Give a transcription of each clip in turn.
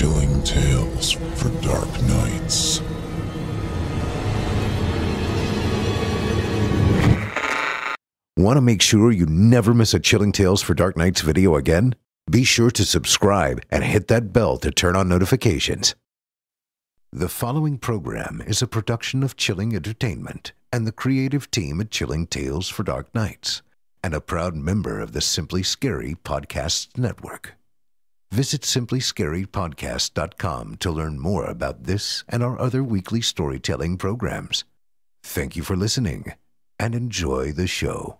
Chilling tales for dark nights. Want to make sure you never miss a Chilling Tales for Dark Nights video again? Be sure to subscribe and hit that bell to turn on notifications. The following program is a production of Chilling Entertainment and the creative team at Chilling Tales for Dark Nights, and a proud member of the Simply Scary Podcasts Network. Visit simplyscarypodcast.com to learn more about this and our other weekly storytelling programs. Thank you for listening and enjoy the show.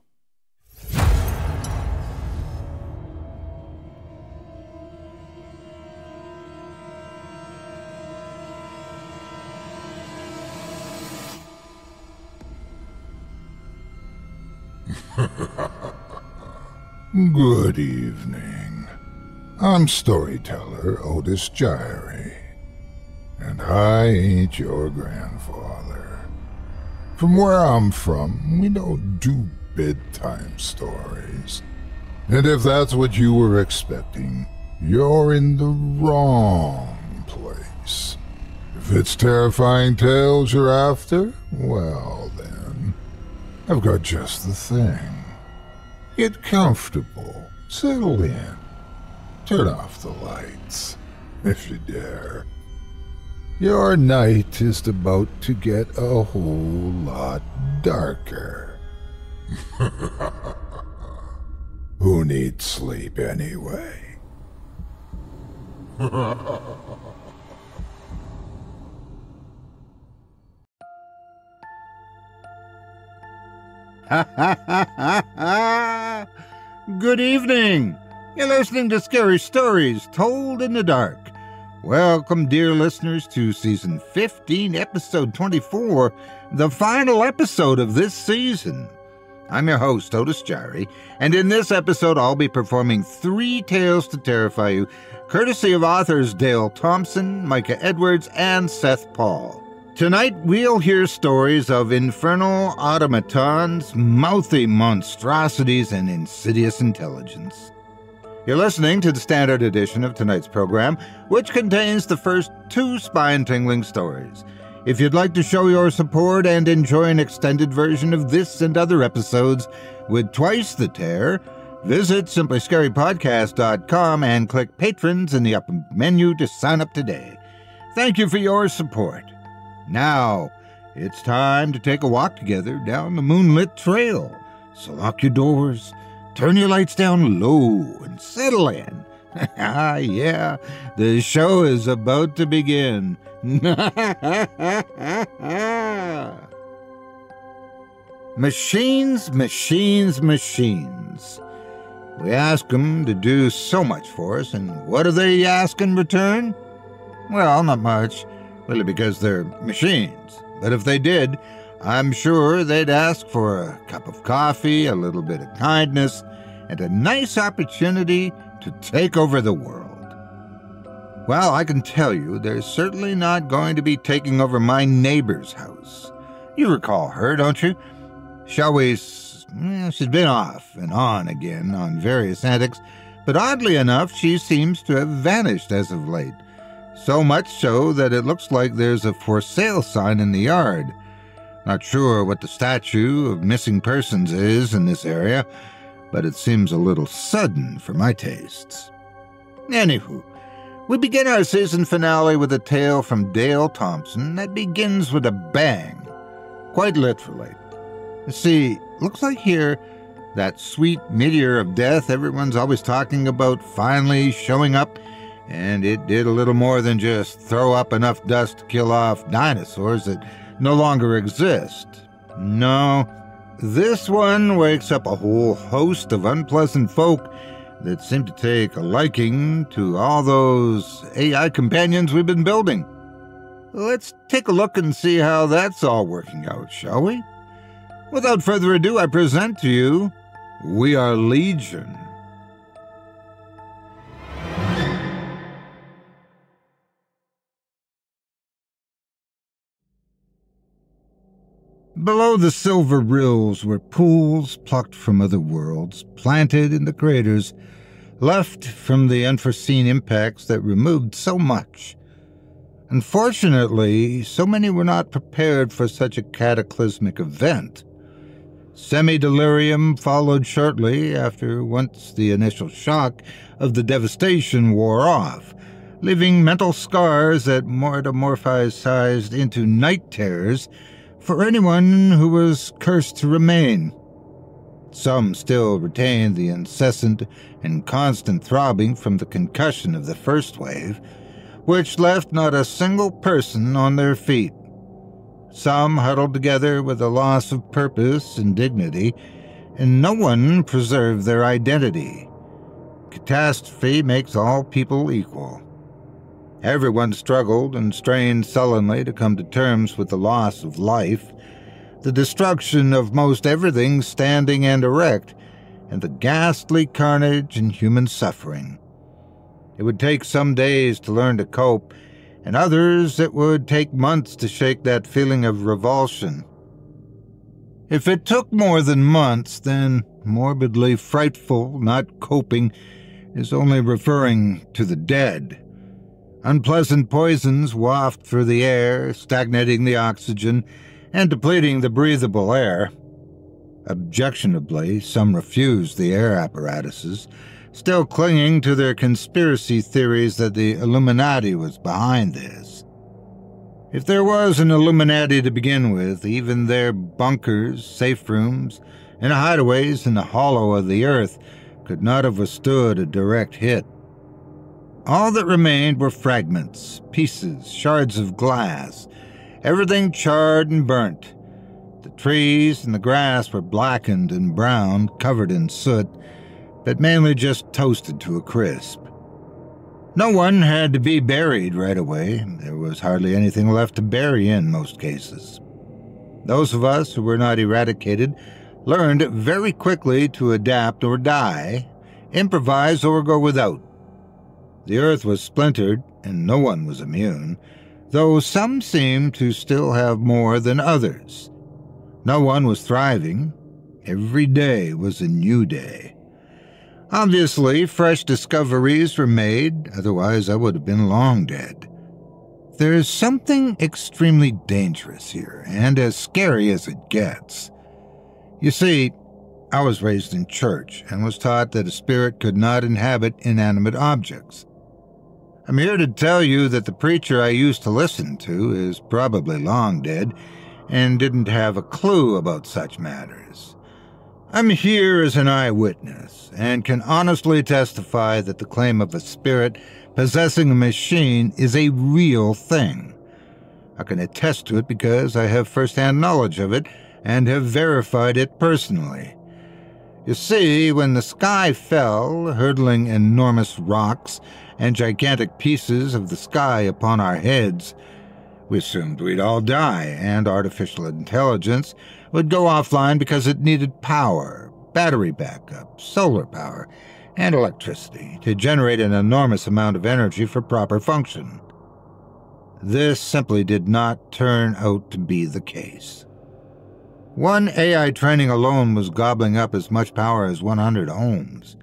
Good evening. I'm storyteller Otis Jiry, and I ain't your grandfather. From where I'm from, we don't do bedtime stories. And if that's what you were expecting, you're in the wrong place. If it's terrifying tales you're after, well then, I've got just the thing. Get comfortable, settle in, turn off the lights, if you dare. Your night is about to get a whole lot darker. Who needs sleep anyway? Good evening. You're listening to Scary Stories Told in the Dark. Welcome, dear listeners, to season 15, episode 24, the final episode of this season. I'm your host, Otis Jiry, and in this episode, I'll be performing three tales to terrify you, courtesy of authors Dale Thompson, Micah Edwards, and Seth Paul. Tonight, we'll hear stories of infernal automatons, mouthy monstrosities, and insidious intelligence. You're listening to the standard edition of tonight's program, which contains the first two spine tingling stories. If you'd like to show your support and enjoy an extended version of this and other episodes with twice the terror, visit simplyscarypodcast.com and click Patrons in the upper menu to sign up today. Thank you for your support. Now, it's time to take a walk together down the moonlit trail. So lock your doors, turn your lights down low, and settle in. Ah, yeah, the show is about to begin. machines, machines, machines. We ask them to do so much for us, and what do they ask in return? Well, not much, really, because they're machines. But if they did, I'm sure they'd ask for a cup of coffee, a little bit of kindness, and a nice opportunity to take over the world. Well, I can tell you, they're certainly not going to be taking over my neighbor's house. You recall her, don't you? Shall we? she's been off and on again on various antics, but oddly enough, she seems to have vanished as of late. So much so that it looks like there's a for sale sign in the yard. Not sure what the statue of missing persons is in this area, but it seems a little sudden for my tastes. Anywho, we begin our season finale with a tale from Dale Thompson that begins with a bang. Quite literally. You see, looks like here that sweet meteor of death everyone's always talking about finally showing up, and it did a little more than just throw up enough dust to kill off dinosaurs that no longer exist. No, this one wakes up a whole host of unpleasant folk that seem to take a liking to all those AI companions we've been building. Let's take a look and see how that's all working out, shall we? Without further ado, I present to you We Are Legion. Below the silver rills were pools plucked from other worlds, planted in the craters left from the unforeseen impacts that removed so much. Unfortunately, so many were not prepared for such a cataclysmic event. Semi delirium followed shortly after once the initial shock of the devastation wore off, leaving mental scars that metamorphosized into night terrors for anyone who was cursed to remain. Some still retained the incessant and constant throbbing from the concussion of the first wave, which left not a single person on their feet. Some huddled together with a loss of purpose and dignity, and no one preserved their identity. Catastrophe makes all people equal. Everyone struggled and strained sullenly to come to terms with the loss of life, the destruction of most everything standing and erect, and the ghastly carnage and human suffering. It would take some days to learn to cope, and others it would take months to shake that feeling of revulsion. If it took more than months, then morbidly frightful, not coping, is only referring to the dead. Unpleasant poisons waft through the air, stagnating the oxygen and depleting the breathable air. Objectionably, some refuse the air apparatuses, still clinging to their conspiracy theories that the Illuminati was behind this. If there was an Illuminati to begin with, even their bunkers, safe rooms, and hideaways in the hollow of the earth could not have withstood a direct hit. All that remained were fragments, pieces, shards of glass, everything charred and burnt. The trees and the grass were blackened and brown, covered in soot, but mainly just toasted to a crisp. No one had to be buried right away. There was hardly anything left to bury in most cases. Those of us who were not eradicated learned very quickly to adapt or die, improvise or go without. The earth was splintered, and no one was immune, though some seemed to still have more than others. No one was thriving. Every day was a new day. Obviously, fresh discoveries were made, otherwise, I would have been long dead. There is something extremely dangerous here, and as scary as it gets. You see, I was raised in church and was taught that a spirit could not inhabit inanimate objects. I'm here to tell you that the preacher I used to listen to is probably long dead and didn't have a clue about such matters. I'm here as an eyewitness and can honestly testify that the claim of a spirit possessing a machine is a real thing. I can attest to it because I have first-hand knowledge of it and have verified it personally. You see, when the sky fell, hurtling enormous rocks and gigantic pieces of the sky upon our heads, we assumed we'd all die, and artificial intelligence would go offline because it needed power, battery backup, solar power, and electricity to generate an enormous amount of energy for proper function. This simply did not turn out to be the case. One AI training alone was gobbling up as much power as 100 homes.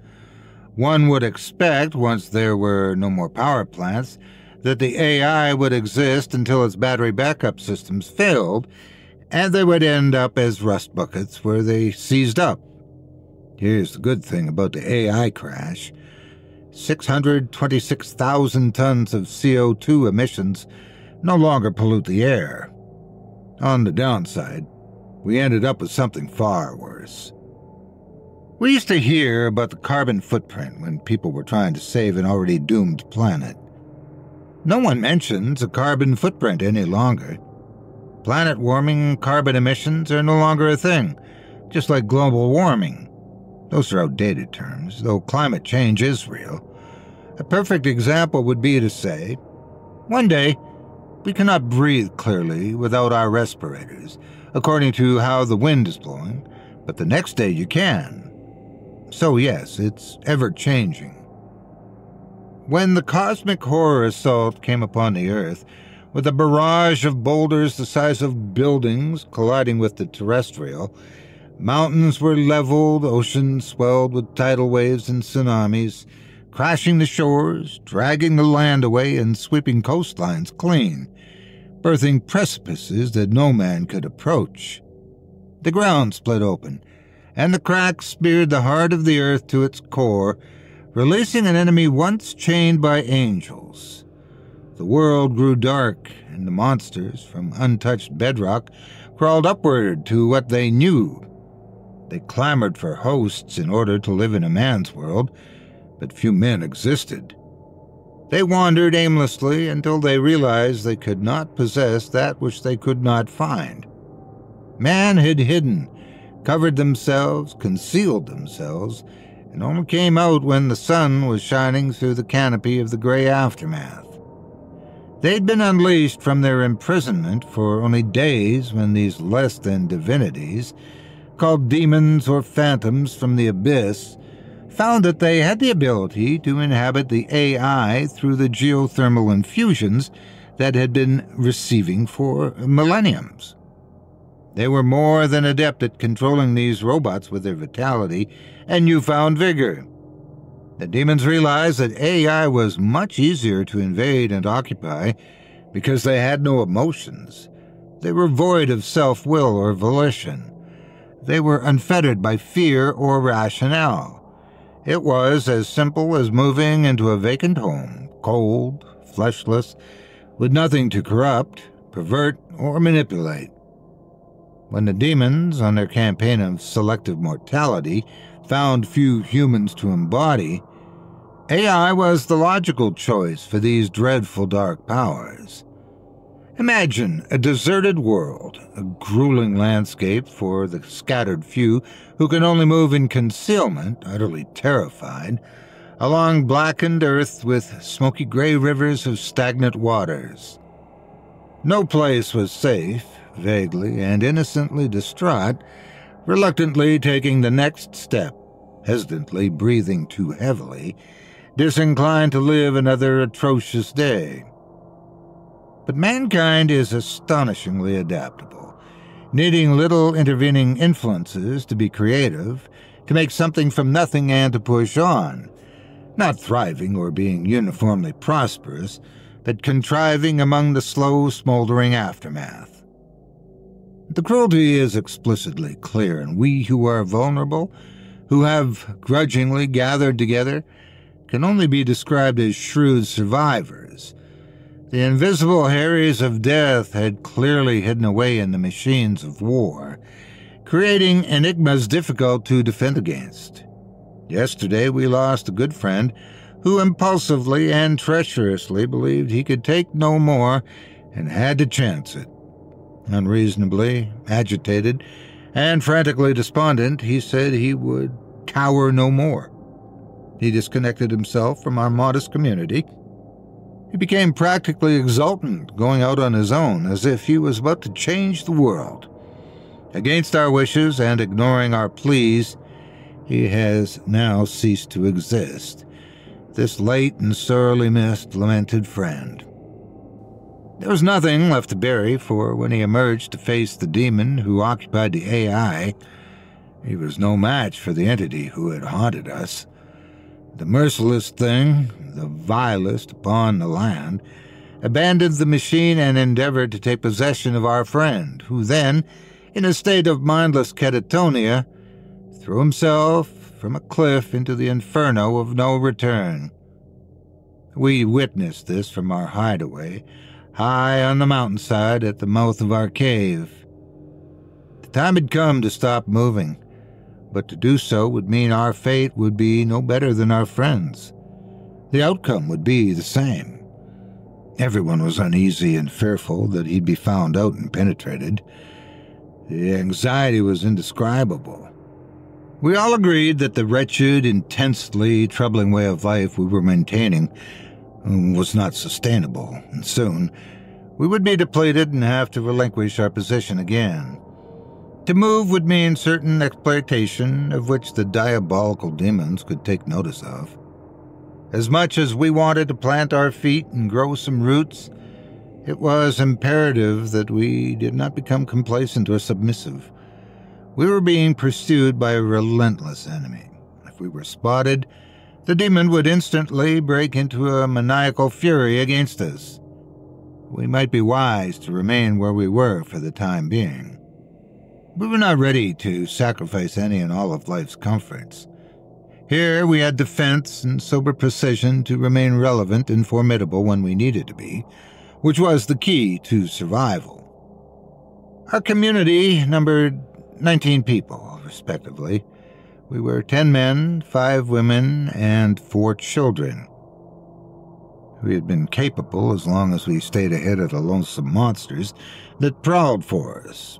One would expect, once there were no more power plants, that the AI would exist until its battery backup systems failed, and they would end up as rust buckets where they seized up. Here's the good thing about the AI crash 626,000 tons of CO2 emissions no longer pollute the air. On the downside, we ended up with something far worse. We used to hear about the carbon footprint when people were trying to save an already doomed planet. No one mentions a carbon footprint any longer. Planet warming carbon emissions are no longer a thing, just like global warming. Those are outdated terms, though climate change is real. A perfect example would be to say, one day, we cannot breathe clearly without our respirators, according to how the wind is blowing, but the next day you can. So, yes, it's ever changing. When the cosmic horror assault came upon the Earth, with a barrage of boulders the size of buildings colliding with the terrestrial, mountains were leveled, oceans swelled with tidal waves and tsunamis, crashing the shores, dragging the land away, and sweeping coastlines clean, birthing precipices that no man could approach. The ground split open, and the cracks speared the heart of the earth to its core, releasing an enemy once chained by angels. The world grew dark, and the monsters, from untouched bedrock, crawled upward to what they knew. They clamored for hosts in order to live in a man's world, but few men existed. They wandered aimlessly until they realized they could not possess that which they could not find. Man had hidden, covered themselves, concealed themselves, and only came out when the sun was shining through the canopy of the gray aftermath. They'd been unleashed from their imprisonment for only days when these less than divinities, called demons or phantoms from the abyss, found that they had the ability to inhabit the AI through the geothermal infusions that had been receiving for millenniums. They were more than adept at controlling these robots with their vitality and newfound vigor. The demons realized that AI was much easier to invade and occupy because they had no emotions. They were void of self will or volition. They were unfettered by fear or rationale. It was as simple as moving into a vacant home, cold, fleshless, with nothing to corrupt, pervert, or manipulate. When the demons, on their campaign of selective mortality, found few humans to embody, AI was the logical choice for these dreadful dark powers. Imagine a deserted world, a grueling landscape for the scattered few who can only move in concealment, utterly terrified, along blackened earth with smoky gray rivers of stagnant waters. No place was safe, vaguely and innocently distraught, reluctantly taking the next step, hesitantly breathing too heavily, disinclined to live another atrocious day. But mankind is astonishingly adaptable, needing little intervening influences to be creative, to make something from nothing and to push on, not thriving or being uniformly prosperous, but contriving among the slow, smoldering aftermath. The cruelty is explicitly clear, and we who are vulnerable, who have grudgingly gathered together, can only be described as shrewd survivors, the invisible Harries of death had clearly hidden away in the machines of war, creating enigmas difficult to defend against. Yesterday we lost a good friend who impulsively and treacherously believed he could take no more and had to chance it. Unreasonably, agitated, and frantically despondent, he said he would cower no more. He disconnected himself from our modest community he became practically exultant, going out on his own, as if he was about to change the world. Against our wishes and ignoring our pleas, he has now ceased to exist, this late and sorely missed, lamented friend. There was nothing left to bury, for when he emerged to face the demon who occupied the AI, he was no match for the entity who had haunted us. The merciless thing, the vilest upon the land, abandoned the machine and endeavored to take possession of our friend, who then, in a state of mindless catatonia, threw himself from a cliff into the inferno of no return. We witnessed this from our hideaway, high on the mountainside at the mouth of our cave. The time had come to stop moving but to do so would mean our fate would be no better than our friends. The outcome would be the same. Everyone was uneasy and fearful that he'd be found out and penetrated. The anxiety was indescribable. We all agreed that the wretched, intensely troubling way of life we were maintaining Um, was not sustainable, and soon we would be depleted and have to relinquish our position again. To move would mean certain exploitation of which the diabolical demons could take notice of. As much as we wanted to plant our feet and grow some roots, it was imperative that we did not become complacent or submissive. We were being pursued by a relentless enemy. If we were spotted, the demon would instantly break into a maniacal fury against us. We might be wise to remain where we were for the time being. We were not ready to sacrifice any and all of life's comforts. Here we had defense and sober precision to remain relevant and formidable when we needed to be, which was the key to survival. Our community numbered 19 people, respectively. We were 10 men, 5 women, and 4 children. We had been capable as long as we stayed ahead of the lonesome monsters that prowled for us.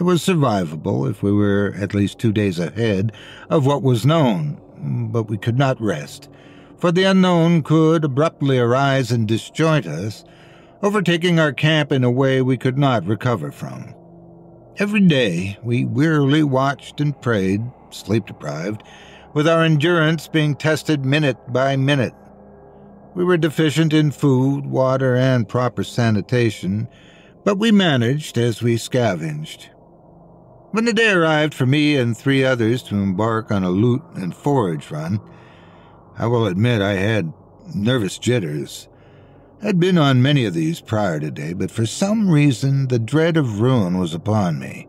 It was survivable if we were at least two days ahead of what was known, but we could not rest, for the unknown could abruptly arise and disjoint us, overtaking our camp in a way we could not recover from. Every day we wearily watched and prayed, sleep deprived, with our endurance being tested minute by minute. We were deficient in food, water, and proper sanitation, but we managed as we scavenged. When the day arrived for me and three others to embark on a loot and forage run, I will admit I had nervous jitters. I'd been on many of these prior to today, but for some reason the dread of ruin was upon me.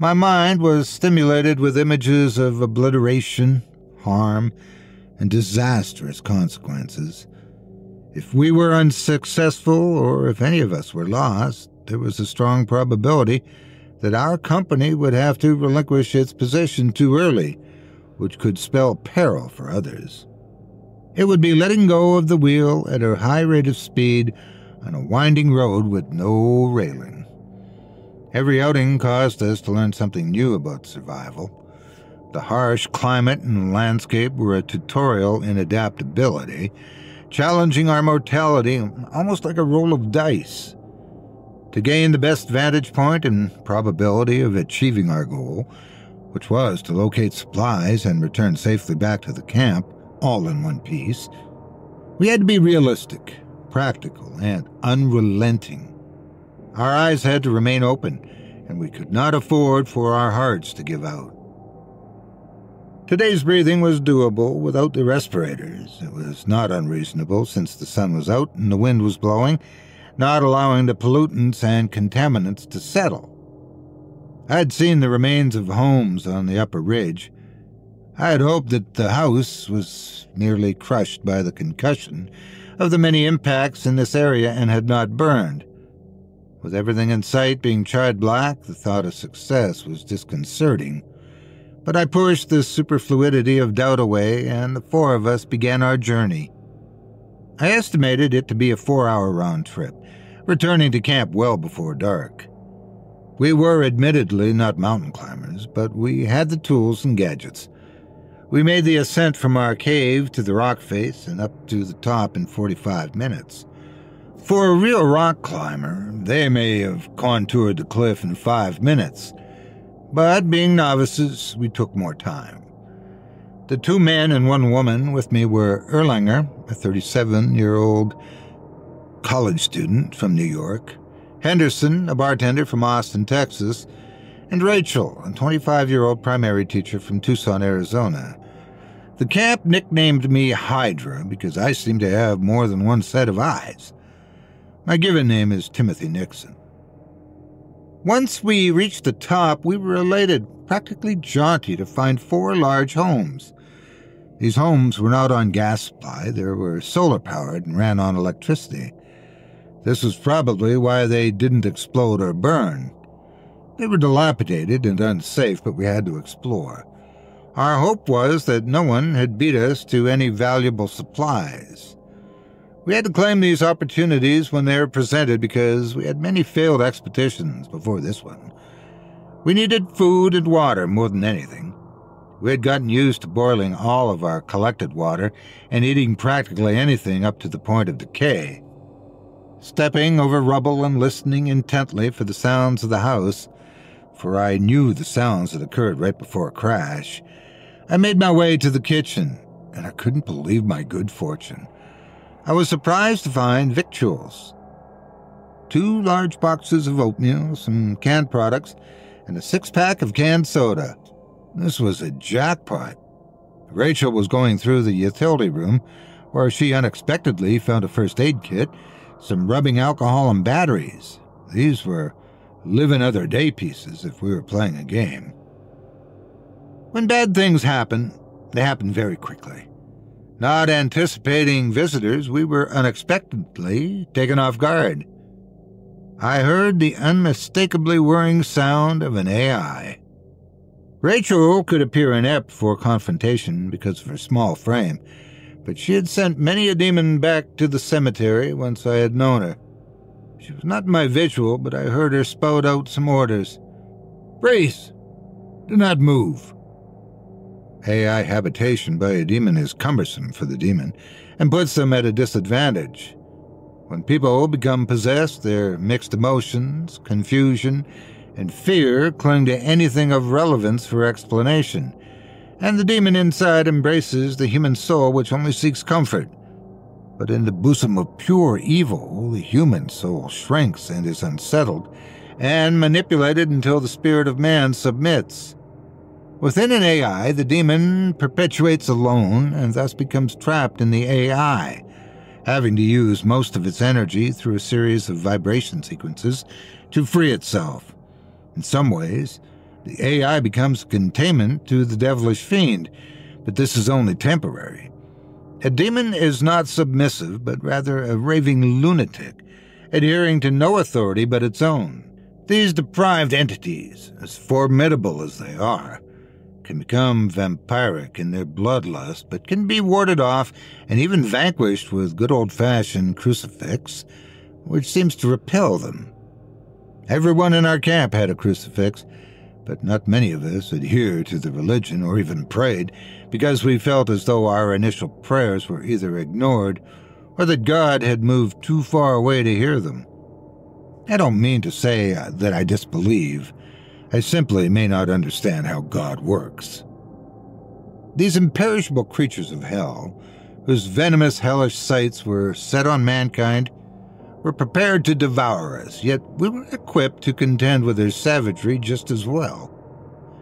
My mind was stimulated with images of obliteration, harm, and disastrous consequences. If we were unsuccessful, or if any of us were lost, there was a strong probability that our company would have to relinquish its position too early, which could spell peril for others. It would be letting go of the wheel at a high rate of speed on a winding road with no railing. Every outing caused us to learn something new about survival. The harsh climate and landscape were a tutorial in adaptability, challenging our mortality almost like a roll of dice. To gain the best vantage point and probability of achieving our goal, which was to locate supplies and return safely back to the camp, all in one piece. We had to be realistic, practical, and unrelenting. Our eyes had to remain open, and we could not afford for our hearts to give out. Today's breathing was doable without the respirators. It was not unreasonable since the sun was out and the wind was blowing, not allowing the pollutants and contaminants to settle. I had seen the remains of homes on the upper ridge, I had hoped that the house was merely crushed by the concussion of the many impacts in this area and had not burned. With everything in sight being charred black, the thought of success was disconcerting. But I pushed the superfluidity of doubt away, and the four of us began our journey. I estimated it to be a four hour round trip, returning to camp well before dark. We were admittedly not mountain climbers, but we had the tools and gadgets we made the ascent from our cave to the rock face and up to the top in 45 minutes. For a real rock climber, they may have contoured the cliff in five minutes, but being novices, we took more time. The two men and one woman with me were Erlanger, a 37 year old college student from New York, Henderson, a bartender from Austin, Texas, and Rachel, a 25 year old primary teacher from Tucson, Arizona. The camp nicknamed me Hydra because I seemed to have more than one set of eyes. My given name is Timothy Nixon. Once we reached the top, we were elated, practically jaunty, to find four large homes. These homes were not on gas supply, they were solar powered and ran on electricity. This was probably why they didn't explode or burn. They were dilapidated and unsafe, but we had to explore. Our hope was that no one had beat us to any valuable supplies. We had to claim these opportunities when they were presented because we had many failed expeditions before this one. We needed food and water more than anything. We had gotten used to boiling all of our collected water and eating practically anything up to the point of decay. Stepping over rubble and listening intently for the sounds of the house, for I knew the sounds that occurred right before a crash, I made my way to the kitchen, and I couldn't believe my good fortune. I was surprised to find victuals. Two large boxes of oatmeal, some canned products, and a six pack of canned soda. This was a jackpot. Rachel was going through the utility room where she unexpectedly found a first aid kit, some rubbing alcohol, and batteries. These were live another day pieces if we were playing a game. When bad things happen, they happen very quickly. Not anticipating visitors, we were unexpectedly taken off guard. I heard the unmistakably whirring sound of an AI. Rachel could appear inept for confrontation because of her small frame, but she had sent many a demon back to the cemetery once I had known her. She was not my visual, but I heard her spout out some orders. Brace! Do not move. AI habitation by a demon is cumbersome for the demon and puts them at a disadvantage. When people become possessed, their mixed emotions, confusion, and fear cling to anything of relevance for explanation, and the demon inside embraces the human soul which only seeks comfort. But in the bosom of pure evil, the human soul shrinks and is unsettled, and manipulated until the spirit of man submits. Within an AI, the demon perpetuates alone and thus becomes trapped in the AI, having to use most of its energy through a series of vibration sequences to free itself. In some ways, the AI becomes containment to the devilish fiend, but this is only temporary. A demon is not submissive, but rather a raving lunatic, adhering to no authority but its own. These deprived entities, as formidable as they are, can become vampiric in their bloodlust, but can be warded off and even vanquished with good old fashioned crucifix, which seems to repel them. Everyone in our camp had a crucifix, but not many of us adhered to the religion or even prayed because we felt as though our initial prayers were either ignored or that God had moved too far away to hear them. I don't mean to say uh, that I disbelieve. I simply may not understand how God works. These imperishable creatures of hell, whose venomous hellish sights were set on mankind, were prepared to devour us, yet we were equipped to contend with their savagery just as well.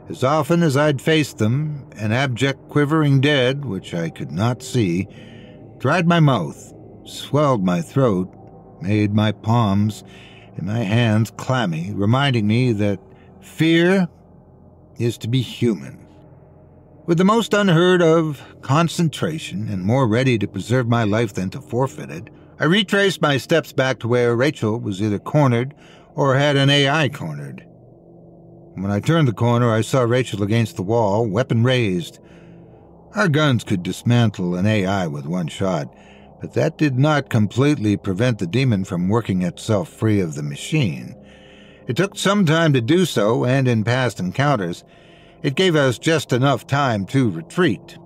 As often as I'd faced them, an abject quivering dead, which I could not see, dried my mouth, swelled my throat, made my palms and my hands clammy, reminding me that Fear is to be human. With the most unheard of concentration and more ready to preserve my life than to forfeit it, I retraced my steps back to where Rachel was either cornered or had an AI cornered. When I turned the corner, I saw Rachel against the wall, weapon raised. Our guns could dismantle an AI with one shot, but that did not completely prevent the demon from working itself free of the machine. It took some time to do so, and in past encounters, it gave us just enough time to retreat.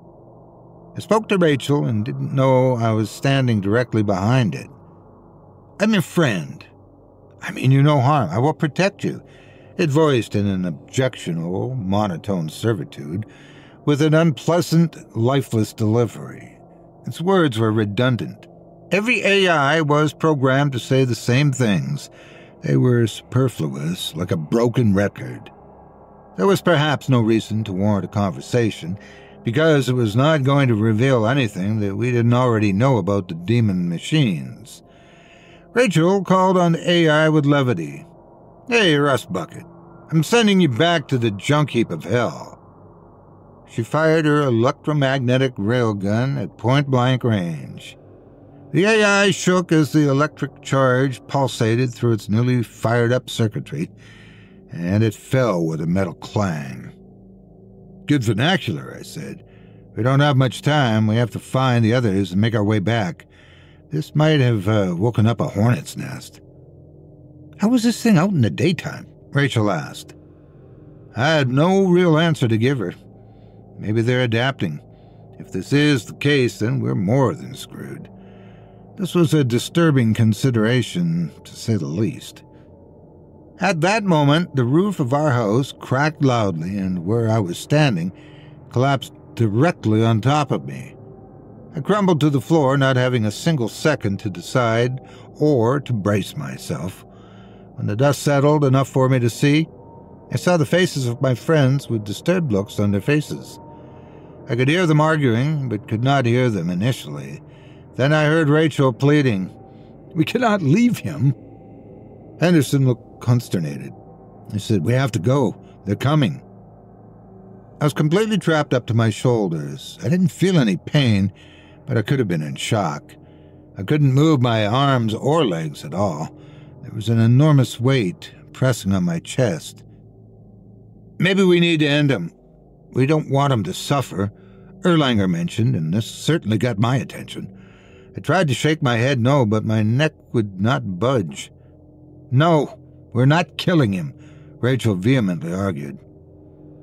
I spoke to Rachel and didn't know I was standing directly behind it. I'm your friend. I mean you no harm. I will protect you. It voiced in an objectionable, monotone servitude, with an unpleasant, lifeless delivery. Its words were redundant. Every AI was programmed to say the same things, they were superfluous, like a broken record. There was perhaps no reason to warrant a conversation, because it was not going to reveal anything that we didn't already know about the demon machines. Rachel called on AI with levity. Hey, Rust Bucket, I'm sending you back to the junk heap of hell. She fired her electromagnetic railgun at point blank range. The AI shook as the electric charge pulsated through its newly fired up circuitry, and it fell with a metal clang. Good vernacular, I said. We don't have much time. We have to find the others and make our way back. This might have uh, woken up a hornet's nest. How was this thing out in the daytime? Rachel asked. I had no real answer to give her. Maybe they're adapting. If this is the case, then we're more than screwed. This was a disturbing consideration, to say the least. At that moment, the roof of our house cracked loudly, and where I was standing collapsed directly on top of me. I crumbled to the floor, not having a single second to decide or to brace myself. When the dust settled enough for me to see, I saw the faces of my friends with disturbed looks on their faces. I could hear them arguing, but could not hear them initially. Then I heard Rachel pleading, We cannot leave him. Henderson looked consternated. He said, We have to go. They're coming. I was completely trapped up to my shoulders. I didn't feel any pain, but I could have been in shock. I couldn't move my arms or legs at all. There was an enormous weight pressing on my chest. Maybe we need to end him. We don't want him to suffer, Erlanger mentioned, and this certainly got my attention. I tried to shake my head no, but my neck would not budge. No, we're not killing him, Rachel vehemently argued.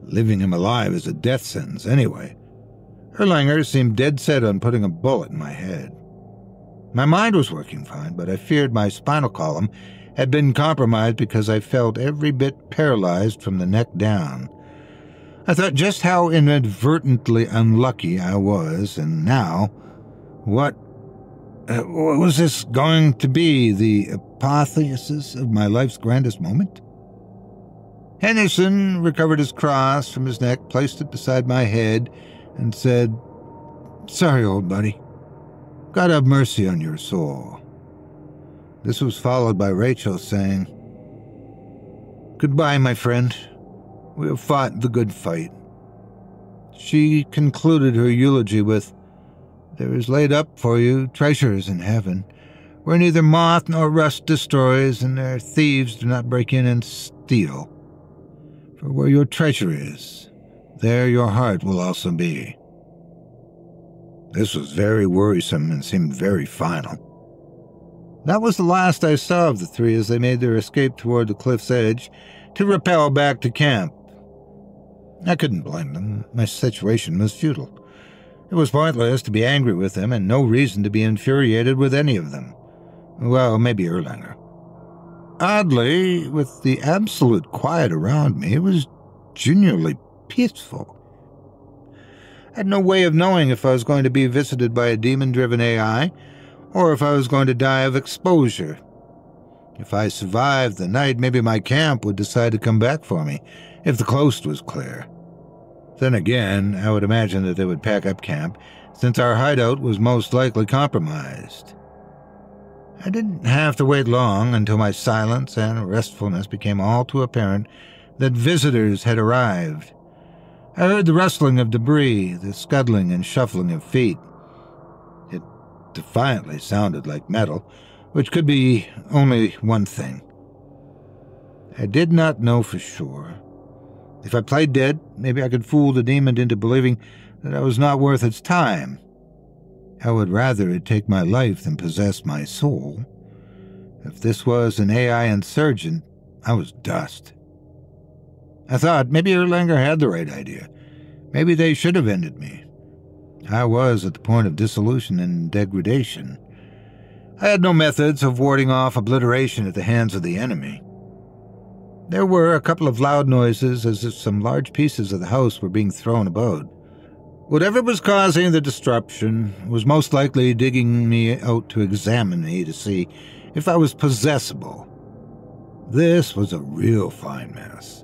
Leaving him alive is a death sentence anyway. Erlanger seemed dead set on putting a bullet in my head. My mind was working fine, but I feared my spinal column had been compromised because I felt every bit paralyzed from the neck down. I thought just how inadvertently unlucky I was, and now, what uh, was this going to be the apotheosis of my life's grandest moment? Henderson recovered his cross from his neck, placed it beside my head, and said, Sorry, old buddy. God have mercy on your soul. This was followed by Rachel saying, Goodbye, my friend. We have fought the good fight. She concluded her eulogy with, There is laid up for you treasures in heaven, where neither moth nor rust destroys, and their thieves do not break in and steal. For where your treasure is, there your heart will also be. This was very worrisome and seemed very final. That was the last I saw of the three as they made their escape toward the cliff's edge to rappel back to camp. I couldn't blame them. My situation was futile. It was pointless to be angry with them, and no reason to be infuriated with any of them. Well, maybe Erlanger. Oddly, with the absolute quiet around me, it was genuinely peaceful. I had no way of knowing if I was going to be visited by a demon driven AI or if I was going to die of exposure. If I survived the night, maybe my camp would decide to come back for me if the coast was clear. Then again, I would imagine that they would pack up camp, since our hideout was most likely compromised. I didn't have to wait long until my silence and restfulness became all too apparent that visitors had arrived. I heard the rustling of debris, the scuttling and shuffling of feet. It defiantly sounded like metal, which could be only one thing. I did not know for sure. If I played dead, maybe I could fool the demon into believing that I was not worth its time. I would rather it take my life than possess my soul. If this was an AI insurgent, I was dust. I thought maybe Erlanger had the right idea. Maybe they should have ended me. I was at the point of dissolution and degradation. I had no methods of warding off obliteration at the hands of the enemy. There were a couple of loud noises as if some large pieces of the house were being thrown about. Whatever was causing the disruption was most likely digging me out to examine me to see if I was possessible. This was a real fine mess.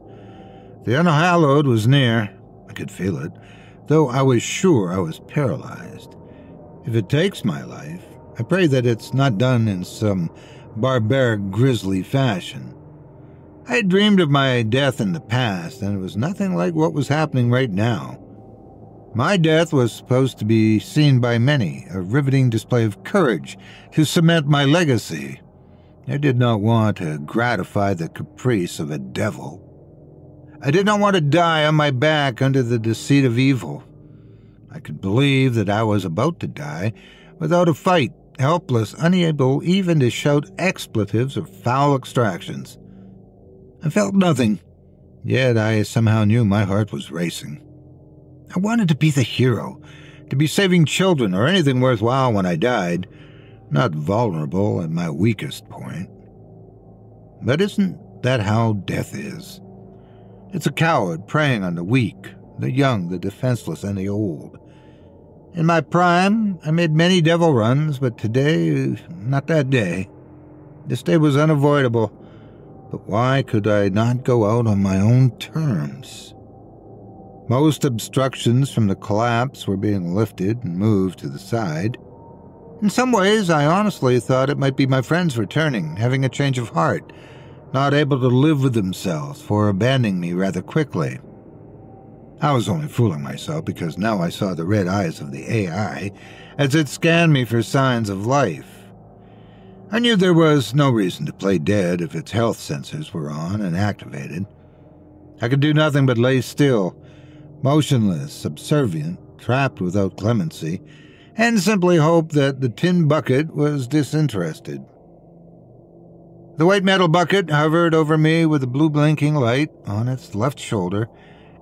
The unhallowed was near. I could feel it, though I was sure I was paralyzed. If it takes my life, I pray that it's not done in some barbaric, grisly fashion. I had dreamed of my death in the past, and it was nothing like what was happening right now. My death was supposed to be seen by many, a riveting display of courage to cement my legacy. I did not want to gratify the caprice of a devil. I did not want to die on my back under the deceit of evil. I could believe that I was about to die without a fight, helpless, unable even to shout expletives or foul extractions. I felt nothing, yet I somehow knew my heart was racing. I wanted to be the hero, to be saving children or anything worthwhile when I died, not vulnerable at my weakest point. But isn't that how death is? It's a coward preying on the weak, the young, the defenseless, and the old. In my prime, I made many devil runs, but today, not that day. This day was unavoidable but why could I not go out on my own terms? Most obstructions from the collapse were being lifted and moved to the side. In some ways, I honestly thought it might be my friends returning, having a change of heart, not able to live with themselves for abandoning me rather quickly. I was only fooling myself because now I saw the red eyes of the AI as it scanned me for signs of life. I knew there was no reason to play dead if its health sensors were on and activated. I could do nothing but lay still, motionless, subservient, trapped without clemency, and simply hope that the tin bucket was disinterested. The white metal bucket hovered over me with a blue blinking light on its left shoulder,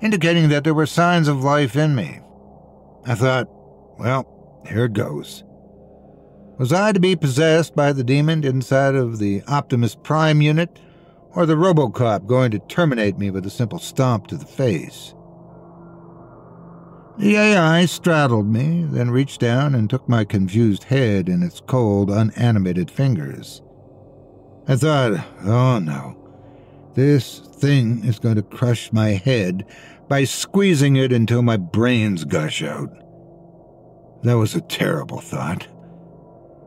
indicating that there were signs of life in me. I thought, well, here it goes. Was I to be possessed by the demon inside of the Optimus Prime unit, or the Robocop going to terminate me with a simple stomp to the face? The AI straddled me, then reached down and took my confused head in its cold, unanimated fingers. I thought, oh no, this thing is going to crush my head by squeezing it until my brains gush out. That was a terrible thought.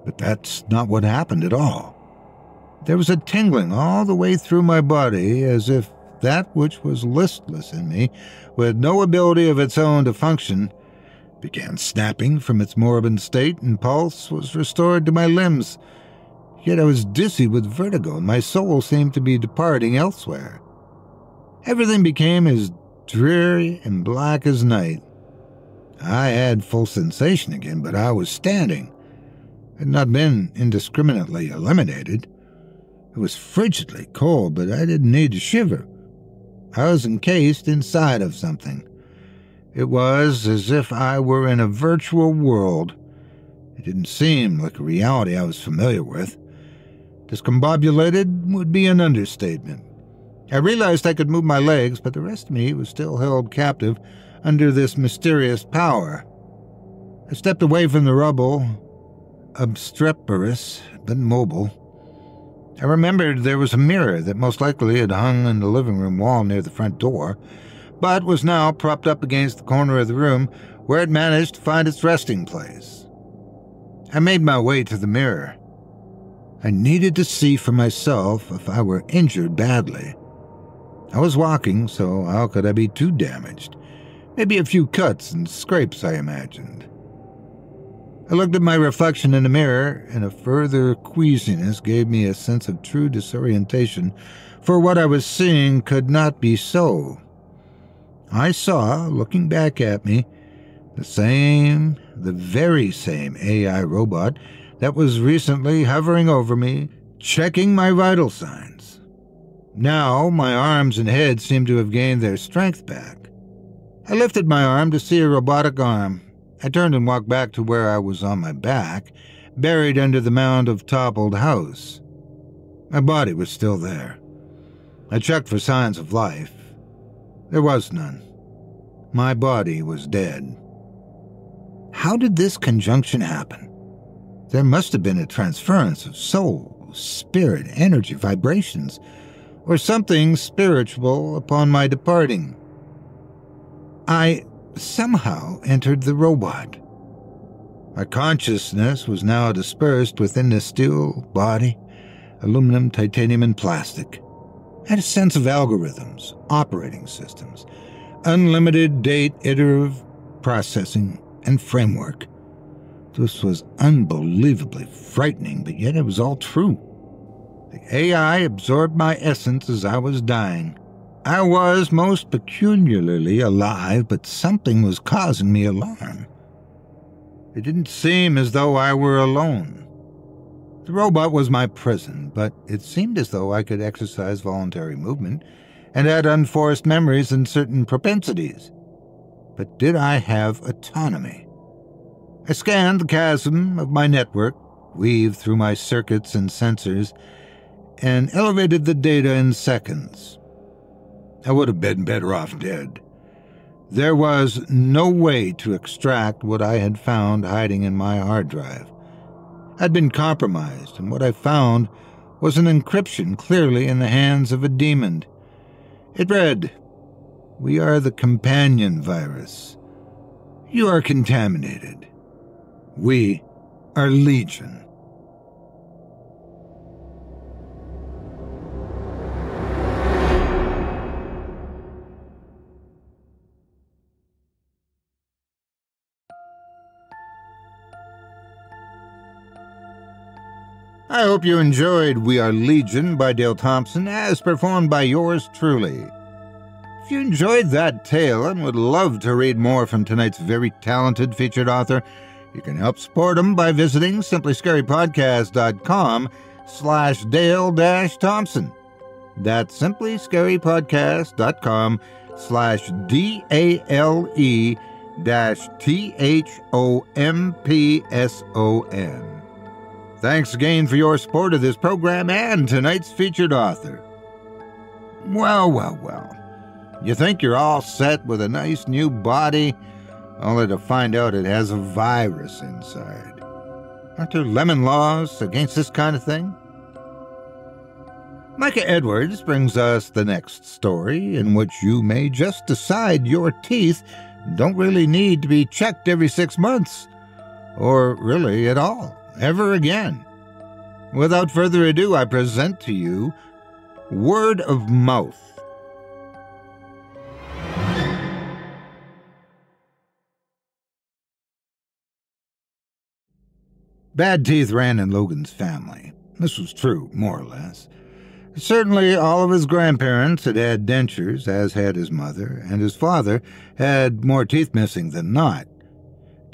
But that's not what happened at all. There was a tingling all the way through my body as if that which was listless in me, with no ability of its own to function, began snapping from its moribund state, and pulse was restored to my limbs. Yet I was dizzy with vertigo, and my soul seemed to be departing elsewhere. Everything became as dreary and black as night. I had full sensation again, but I was standing had not been indiscriminately eliminated. It was frigidly cold, but I didn't need to shiver. I was encased inside of something. It was as if I were in a virtual world. It didn't seem like a reality I was familiar with. Discombobulated would be an understatement. I realized I could move my legs, but the rest of me was still held captive under this mysterious power. I stepped away from the rubble, obstreperous but mobile. I remembered there was a mirror that most likely had hung in the living room wall near the front door, but was now propped up against the corner of the room where it managed to find its resting place. I made my way to the mirror. I needed to see for myself if I were injured badly. I was walking, so how could I be too damaged? Maybe a few cuts and scrapes, I imagined. I looked at my reflection in the mirror, and a further queasiness gave me a sense of true disorientation, for what I was seeing could not be so. I saw, looking back at me, the same, the very same AI robot that was recently hovering over me, checking my vital signs. Now my arms and head seemed to have gained their strength back. I lifted my arm to see a robotic arm, I turned and walked back to where I was on my back, buried under the mound of toppled house. My body was still there. I checked for signs of life. There was none. My body was dead. How did this conjunction happen? There must have been a transference of soul, spirit, energy, vibrations, or something spiritual upon my departing. I somehow entered the robot. My consciousness was now dispersed within the steel body, aluminum, titanium, and plastic. I had a sense of algorithms, operating systems, unlimited date iterative processing, and framework. This was unbelievably frightening, but yet it was all true. The AI absorbed my essence as I was dying. I was most peculiarly alive, but something was causing me alarm. It didn't seem as though I were alone. The robot was my prison, but it seemed as though I could exercise voluntary movement and had unforced memories and certain propensities. But did I have autonomy? I scanned the chasm of my network, weaved through my circuits and sensors, and elevated the data in seconds. I would have been better off dead. There was no way to extract what I had found hiding in my hard drive. I'd been compromised, and what I found was an encryption clearly in the hands of a demon. It read, We are the companion virus. You are contaminated. We are Legion. I hope you enjoyed We Are Legion by Dale Thompson as performed by yours truly. If you enjoyed that tale and would love to read more from tonight's very talented featured author, you can help support him by visiting simplyscarypodcast.com slash Dale dash Thompson. That's simplyscarypodcast.com slash D-A-L-E dash T-H-O-M-P-S-O-N. Thanks again for your support of this program and tonight's featured author. Well, well, well. You think you're all set with a nice new body, only to find out it has a virus inside. Aren't there lemon laws against this kind of thing? Micah Edwards brings us the next story, in which you may just decide your teeth don't really need to be checked every six months, or really at all ever again. Without further ado, I present to you Word of Mouth. Bad teeth ran in Logan's family. This was true, more or less. Certainly, all of his grandparents had had dentures, as had his mother, and his father had more teeth missing than not.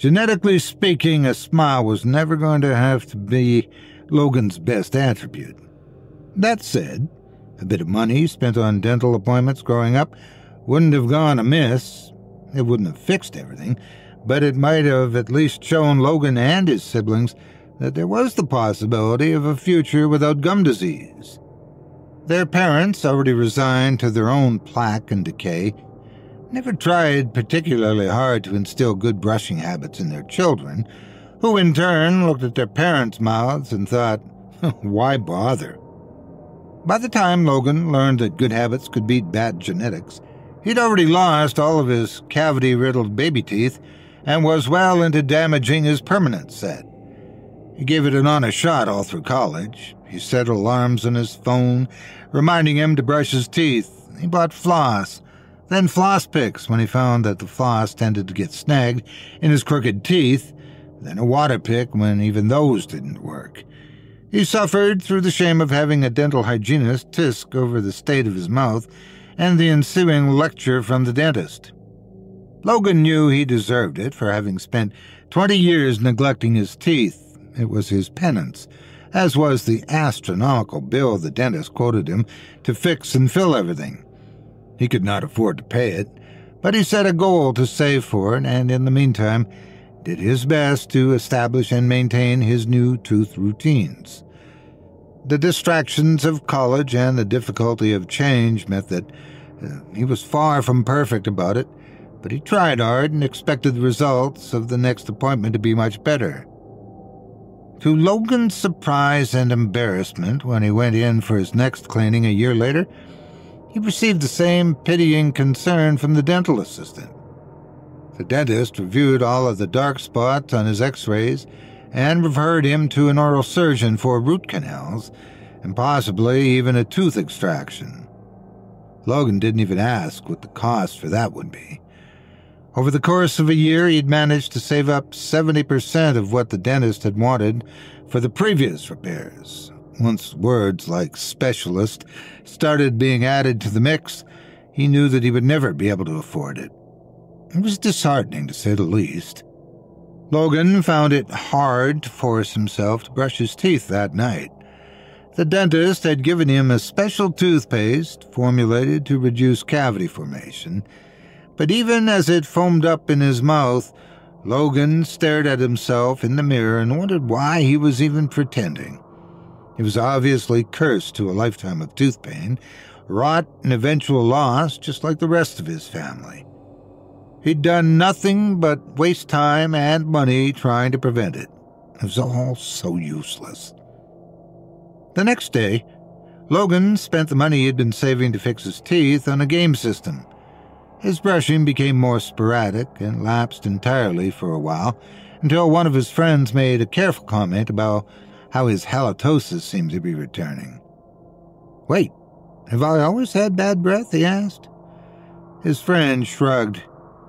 Genetically speaking, a smile was never going to have to be Logan's best attribute. That said, a bit of money spent on dental appointments growing up wouldn't have gone amiss. It wouldn't have fixed everything, but it might have at least shown Logan and his siblings that there was the possibility of a future without gum disease. Their parents, already resigned to their own plaque and decay, never tried particularly hard to instill good brushing habits in their children, who in turn looked at their parents' mouths and thought, why bother? By the time Logan learned that good habits could beat bad genetics, he'd already lost all of his cavity riddled baby teeth and was well into damaging his permanent set. He gave it an honest shot all through college. He set alarms on his phone, reminding him to brush his teeth. He bought floss, then floss picks when he found that the floss tended to get snagged in his crooked teeth, then a water pick when even those didn't work. He suffered through the shame of having a dental hygienist tisk over the state of his mouth and the ensuing lecture from the dentist. Logan knew he deserved it for having spent 20 years neglecting his teeth. It was his penance, as was the astronomical bill the dentist quoted him to fix and fill everything. He could not afford to pay it, but he set a goal to save for it, and in the meantime, did his best to establish and maintain his new tooth routines. The distractions of college and the difficulty of change meant that uh, he was far from perfect about it, but he tried hard and expected the results of the next appointment to be much better. To Logan's surprise and embarrassment when he went in for his next cleaning a year later, he received the same pitying concern from the dental assistant. The dentist reviewed all of the dark spots on his x rays and referred him to an oral surgeon for root canals and possibly even a tooth extraction. Logan didn't even ask what the cost for that would be. Over the course of a year, he'd managed to save up 70% of what the dentist had wanted for the previous repairs, once words like specialist started being added to the mix, he knew that he would never be able to afford it. It was disheartening, to say the least. Logan found it hard to force himself to brush his teeth that night. The dentist had given him a special toothpaste formulated to reduce cavity formation, but even as it foamed up in his mouth, Logan stared at himself in the mirror and wondered why he was even pretending. He was obviously cursed to a lifetime of tooth pain, rot, and eventual loss, just like the rest of his family. He'd done nothing but waste time and money trying to prevent it. It was all so useless. The next day, Logan spent the money he'd been saving to fix his teeth on a game system. His brushing became more sporadic and lapsed entirely for a while until one of his friends made a careful comment about how his halitosis seemed to be returning. Wait, have I always had bad breath? he asked. His friend shrugged.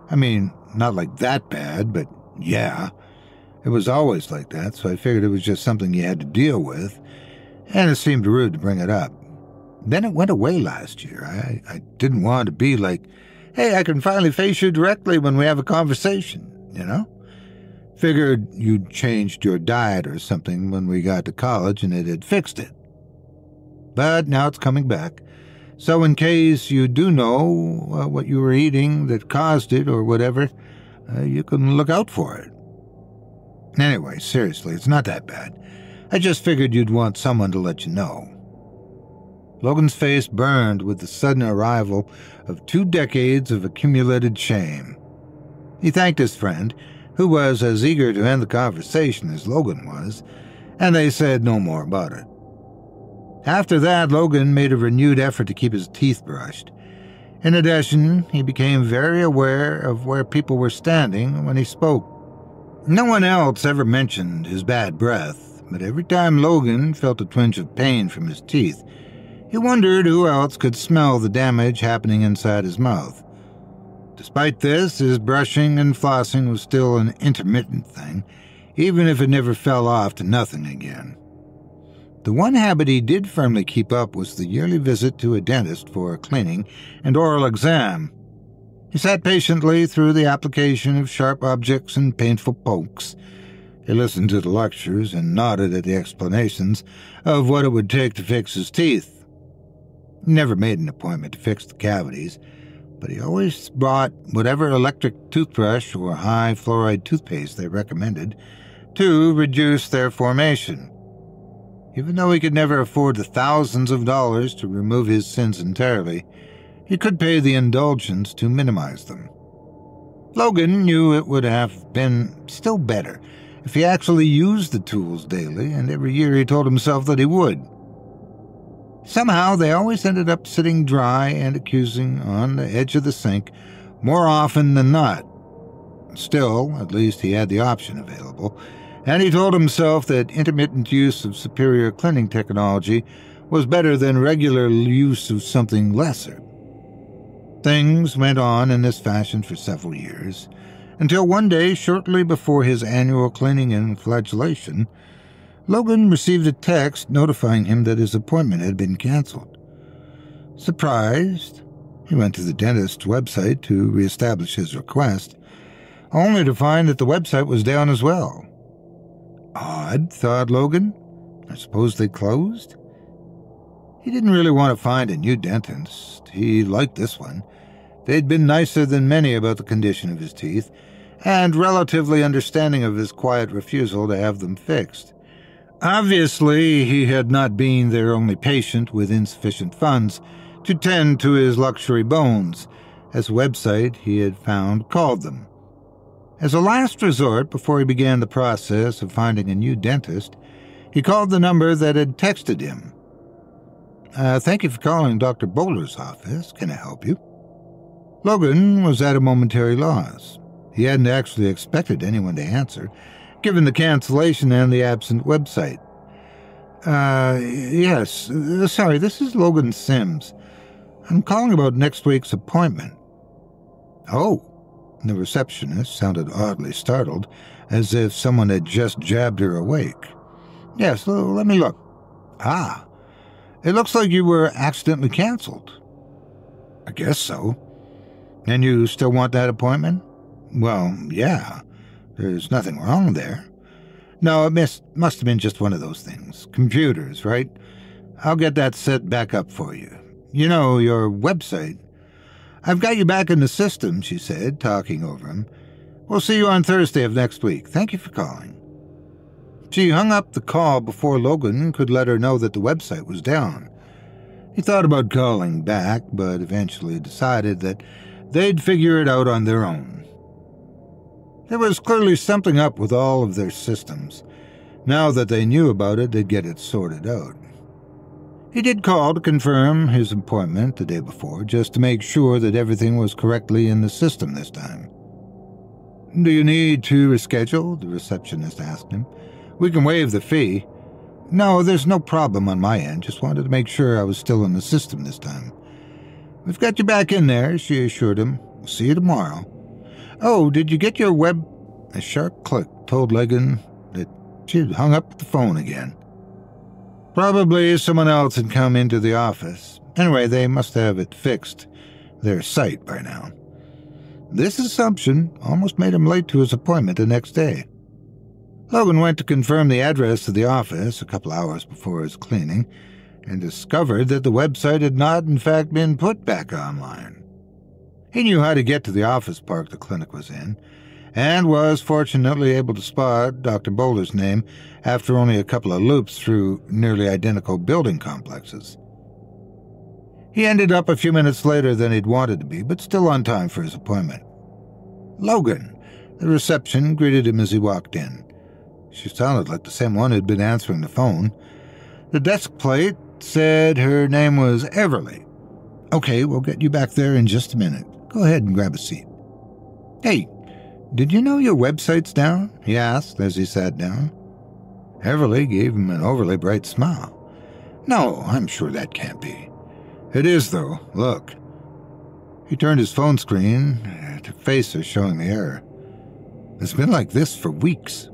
I mean, not like that bad, but yeah. It was always like that, so I figured it was just something you had to deal with, and it seemed rude to bring it up. Then it went away last year. I, I didn't want to be like, hey, I can finally face you directly when we have a conversation, you know? Figured you'd changed your diet or something when we got to college and it had fixed it. But now it's coming back. So, in case you do know uh, what you were eating that caused it or whatever, uh, you can look out for it. Anyway, seriously, it's not that bad. I just figured you'd want someone to let you know. Logan's face burned with the sudden arrival of two decades of accumulated shame. He thanked his friend, who was as eager to end the conversation as Logan was, and they said no more about it. After that, Logan made a renewed effort to keep his teeth brushed. In addition, he became very aware of where people were standing when he spoke. No one else ever mentioned his bad breath, but every time Logan felt a twinge of pain from his teeth, he wondered who else could smell the damage happening inside his mouth. Despite this, his brushing and flossing was still an intermittent thing, even if it never fell off to nothing again. The one habit he did firmly keep up was the yearly visit to a dentist for a cleaning and oral exam. He sat patiently through the application of sharp objects and painful pokes. He listened to the lectures and nodded at the explanations of what it would take to fix his teeth. He never made an appointment to fix the cavities, but he always brought whatever electric toothbrush or high fluoride toothpaste they recommended to reduce their formation. Even though he could never afford the thousands of dollars to remove his sins entirely, he could pay the indulgence to minimize them. Logan knew it would have been still better if he actually used the tools daily, and every year he told himself that he would. Somehow they always ended up sitting dry and accusing on the edge of the sink more often than not. Still, at least he had the option available, and he told himself that intermittent use of superior cleaning technology was better than regular use of something lesser. Things went on in this fashion for several years, until one day, shortly before his annual cleaning and flagellation, Logan received a text notifying him that his appointment had been canceled. Surprised, he went to the dentist's website to reestablish his request, only to find that the website was down as well. Odd, thought Logan. I suppose they closed? He didn't really want to find a new dentist. He liked this one. They'd been nicer than many about the condition of his teeth, and relatively understanding of his quiet refusal to have them fixed. Obviously, he had not been their only patient with insufficient funds to tend to his luxury bones, as a website he had found called them. As a last resort before he began the process of finding a new dentist, he called the number that had texted him. Uh, thank you for calling Dr. Bowler's office. Can I help you? Logan was at a momentary loss. He hadn't actually expected anyone to answer, given the cancellation and the absent website. Uh, yes, uh, sorry, this is Logan Sims. I'm calling about next week's appointment. Oh, the receptionist sounded oddly startled, as if someone had just jabbed her awake. Yes, let me look. Ah, it looks like you were accidentally canceled. I guess so. And you still want that appointment? Well, yeah. There's nothing wrong there. No, it must, must have been just one of those things. Computers, right? I'll get that set back up for you. You know, your website. I've got you back in the system, she said, talking over him. We'll see you on Thursday of next week. Thank you for calling. She hung up the call before Logan could let her know that the website was down. He thought about calling back, but eventually decided that they'd figure it out on their own. There was clearly something up with all of their systems. Now that they knew about it, they'd get it sorted out. He did call to confirm his appointment the day before, just to make sure that everything was correctly in the system this time. Do you need to reschedule? The receptionist asked him. We can waive the fee. No, there's no problem on my end. Just wanted to make sure I was still in the system this time. We've got you back in there, she assured him. We'll see you tomorrow. Oh, did you get your web? A sharp click told Logan that she'd hung up the phone again. Probably someone else had come into the office. Anyway, they must have it fixed, their site by now. This assumption almost made him late to his appointment the next day. Logan went to confirm the address of the office a couple hours before his cleaning and discovered that the website had not, in fact, been put back online. He knew how to get to the office park the clinic was in, and was fortunately able to spot Dr. Bowler's name after only a couple of loops through nearly identical building complexes. He ended up a few minutes later than he'd wanted to be, but still on time for his appointment. Logan, the reception, greeted him as he walked in. She sounded like the same one who'd been answering the phone. The desk plate said her name was Everly. Okay, we'll get you back there in just a minute. Go ahead and grab a seat. Hey, did you know your website's down? he asked as he sat down. Everly gave him an overly bright smile. No, I'm sure that can't be. It is, though. Look. He turned his phone screen to face her, showing the error. It's been like this for weeks.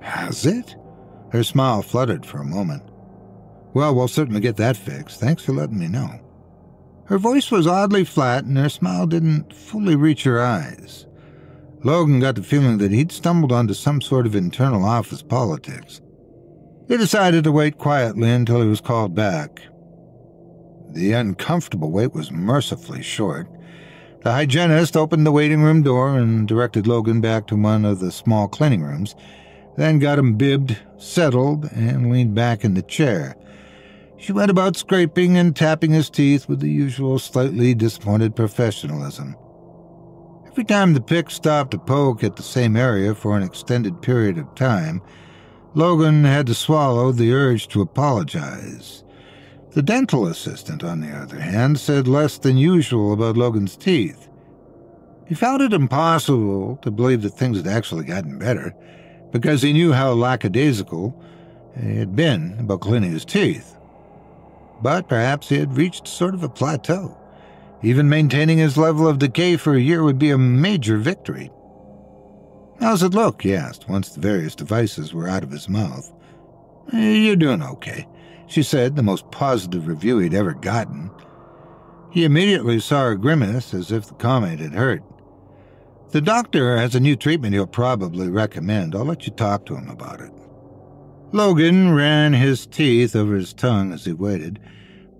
Has it? Her smile fluttered for a moment. Well, we'll certainly get that fixed. Thanks for letting me know. Her voice was oddly flat, and her smile didn't fully reach her eyes. Logan got the feeling that he'd stumbled onto some sort of internal office politics. He decided to wait quietly until he was called back. The uncomfortable wait was mercifully short. The hygienist opened the waiting room door and directed Logan back to one of the small cleaning rooms, then got him bibbed, settled, and leaned back in the chair. She went about scraping and tapping his teeth with the usual slightly disappointed professionalism. Every time the pick stopped to poke at the same area for an extended period of time, Logan had to swallow the urge to apologize. The dental assistant, on the other hand, said less than usual about Logan's teeth. He found it impossible to believe that things had actually gotten better, because he knew how lackadaisical he had been about cleaning his teeth. But perhaps he had reached sort of a plateau. Even maintaining his level of decay for a year would be a major victory. How's it look? he asked, once the various devices were out of his mouth. You're doing okay, she said, the most positive review he'd ever gotten. He immediately saw her grimace as if the comment had hurt. The doctor has a new treatment he'll probably recommend. I'll let you talk to him about it. Logan ran his teeth over his tongue as he waited,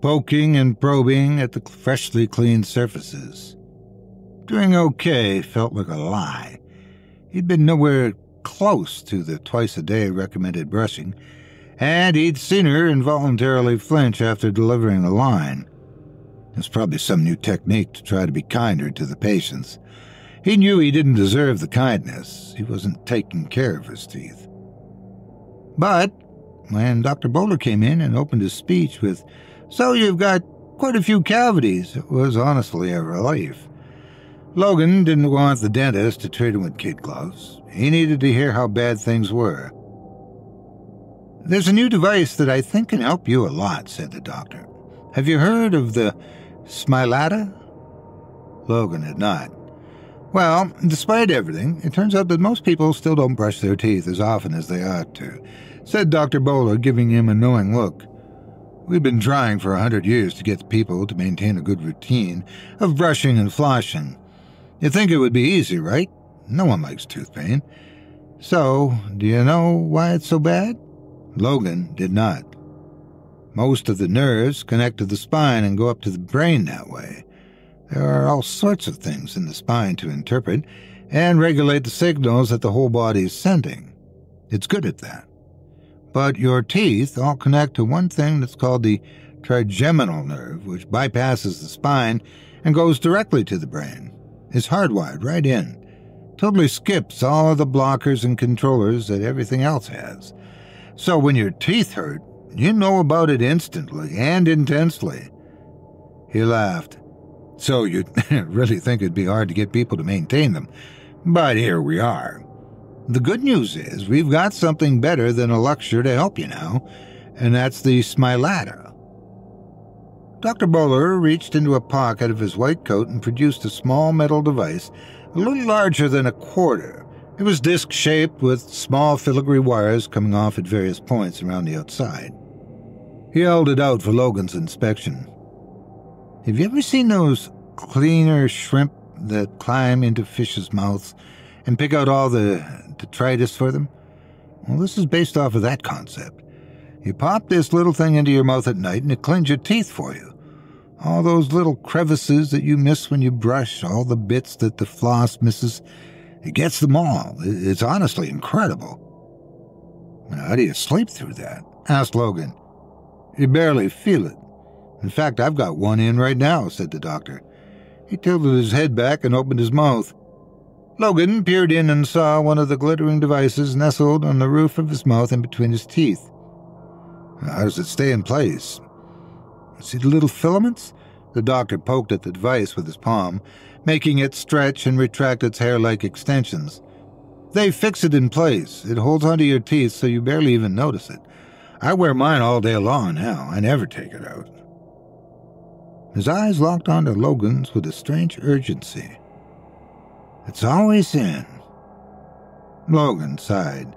poking and probing at the freshly cleaned surfaces. Doing okay felt like a lie. He'd been nowhere close to the twice a day recommended brushing, and he'd seen her involuntarily flinch after delivering the line. It's probably some new technique to try to be kinder to the patients. He knew he didn't deserve the kindness. He wasn't taking care of his teeth. But when Dr. Bowler came in and opened his speech with, So you've got quite a few cavities, it was honestly a relief. Logan didn't want the dentist to treat him with kid gloves. He needed to hear how bad things were. There's a new device that I think can help you a lot, said the doctor. Have you heard of the Smilata? Logan had not. Well, despite everything, it turns out that most people still don't brush their teeth as often as they ought to, said Dr. Bowler, giving him a knowing look. We've been trying for a hundred years to get people to maintain a good routine of brushing and flossing. You'd think it would be easy, right? No one likes tooth pain. So, do you know why it's so bad? Logan did not. Most of the nerves connect to the spine and go up to the brain that way. There are all sorts of things in the spine to interpret and regulate the signals that the whole body is sending. It's good at that. But your teeth all connect to one thing that's called the trigeminal nerve, which bypasses the spine and goes directly to the brain. It's hardwired right in. Totally skips all of the blockers and controllers that everything else has. So when your teeth hurt, You know about it instantly and intensely. He laughed. So you'd really think it'd be hard to get people to maintain them. But here we are. The good news is we've got something better than a lecture to help you now, and that's the Smilata. Dr. Bowler reached into a pocket of his white coat and produced a small metal device, a little larger than a quarter. It was disc shaped with small filigree wires coming off at various points around the outside. He held it out for Logan's inspection. Have you ever seen those cleaner shrimp that climb into fish's mouths and pick out all the detritus for them? Well, this is based off of that concept. You pop this little thing into your mouth at night and it cleans your teeth for you. All those little crevices that you miss when you brush, all the bits that the floss misses, it gets them all. It's honestly incredible. How do you sleep through that? asked Logan. You barely feel it. In fact, I've got one in right now, said the doctor. He tilted his head back and opened his mouth. Logan peered in and saw one of the glittering devices nestled on the roof of his mouth and between his teeth. How does it stay in place? See the little filaments? The doctor poked at the device with his palm, making it stretch and retract its hair like extensions. They fix it in place. It holds onto your teeth so you barely even notice it. I wear mine all day long now. I never take it out. His eyes locked onto Logan's with a strange urgency. It's always in. Logan sighed.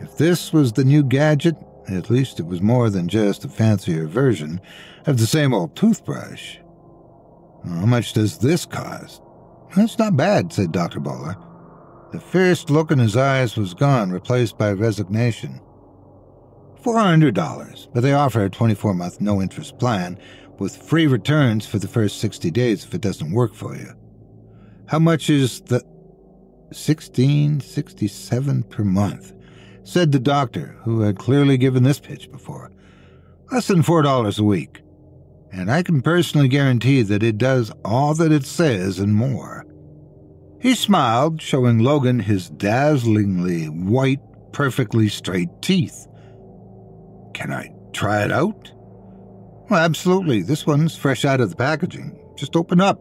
If this was the new gadget, at least it was more than just a fancier version of the same old toothbrush. How much does this cost? That's not bad, said Dr. Bowler. The fierce look in his eyes was gone, replaced by resignation. $400, but they offer a 24 month no interest plan with free returns for the first 60 days if it doesn't work for you. How much is the 1667 per month? said the doctor, who had clearly given this pitch before. Less than $4 a week. And I can personally guarantee that it does all that it says and more. He smiled, showing Logan his dazzlingly white, perfectly straight teeth. Can I try it out? Well, absolutely. This one's fresh out of the packaging. Just open up.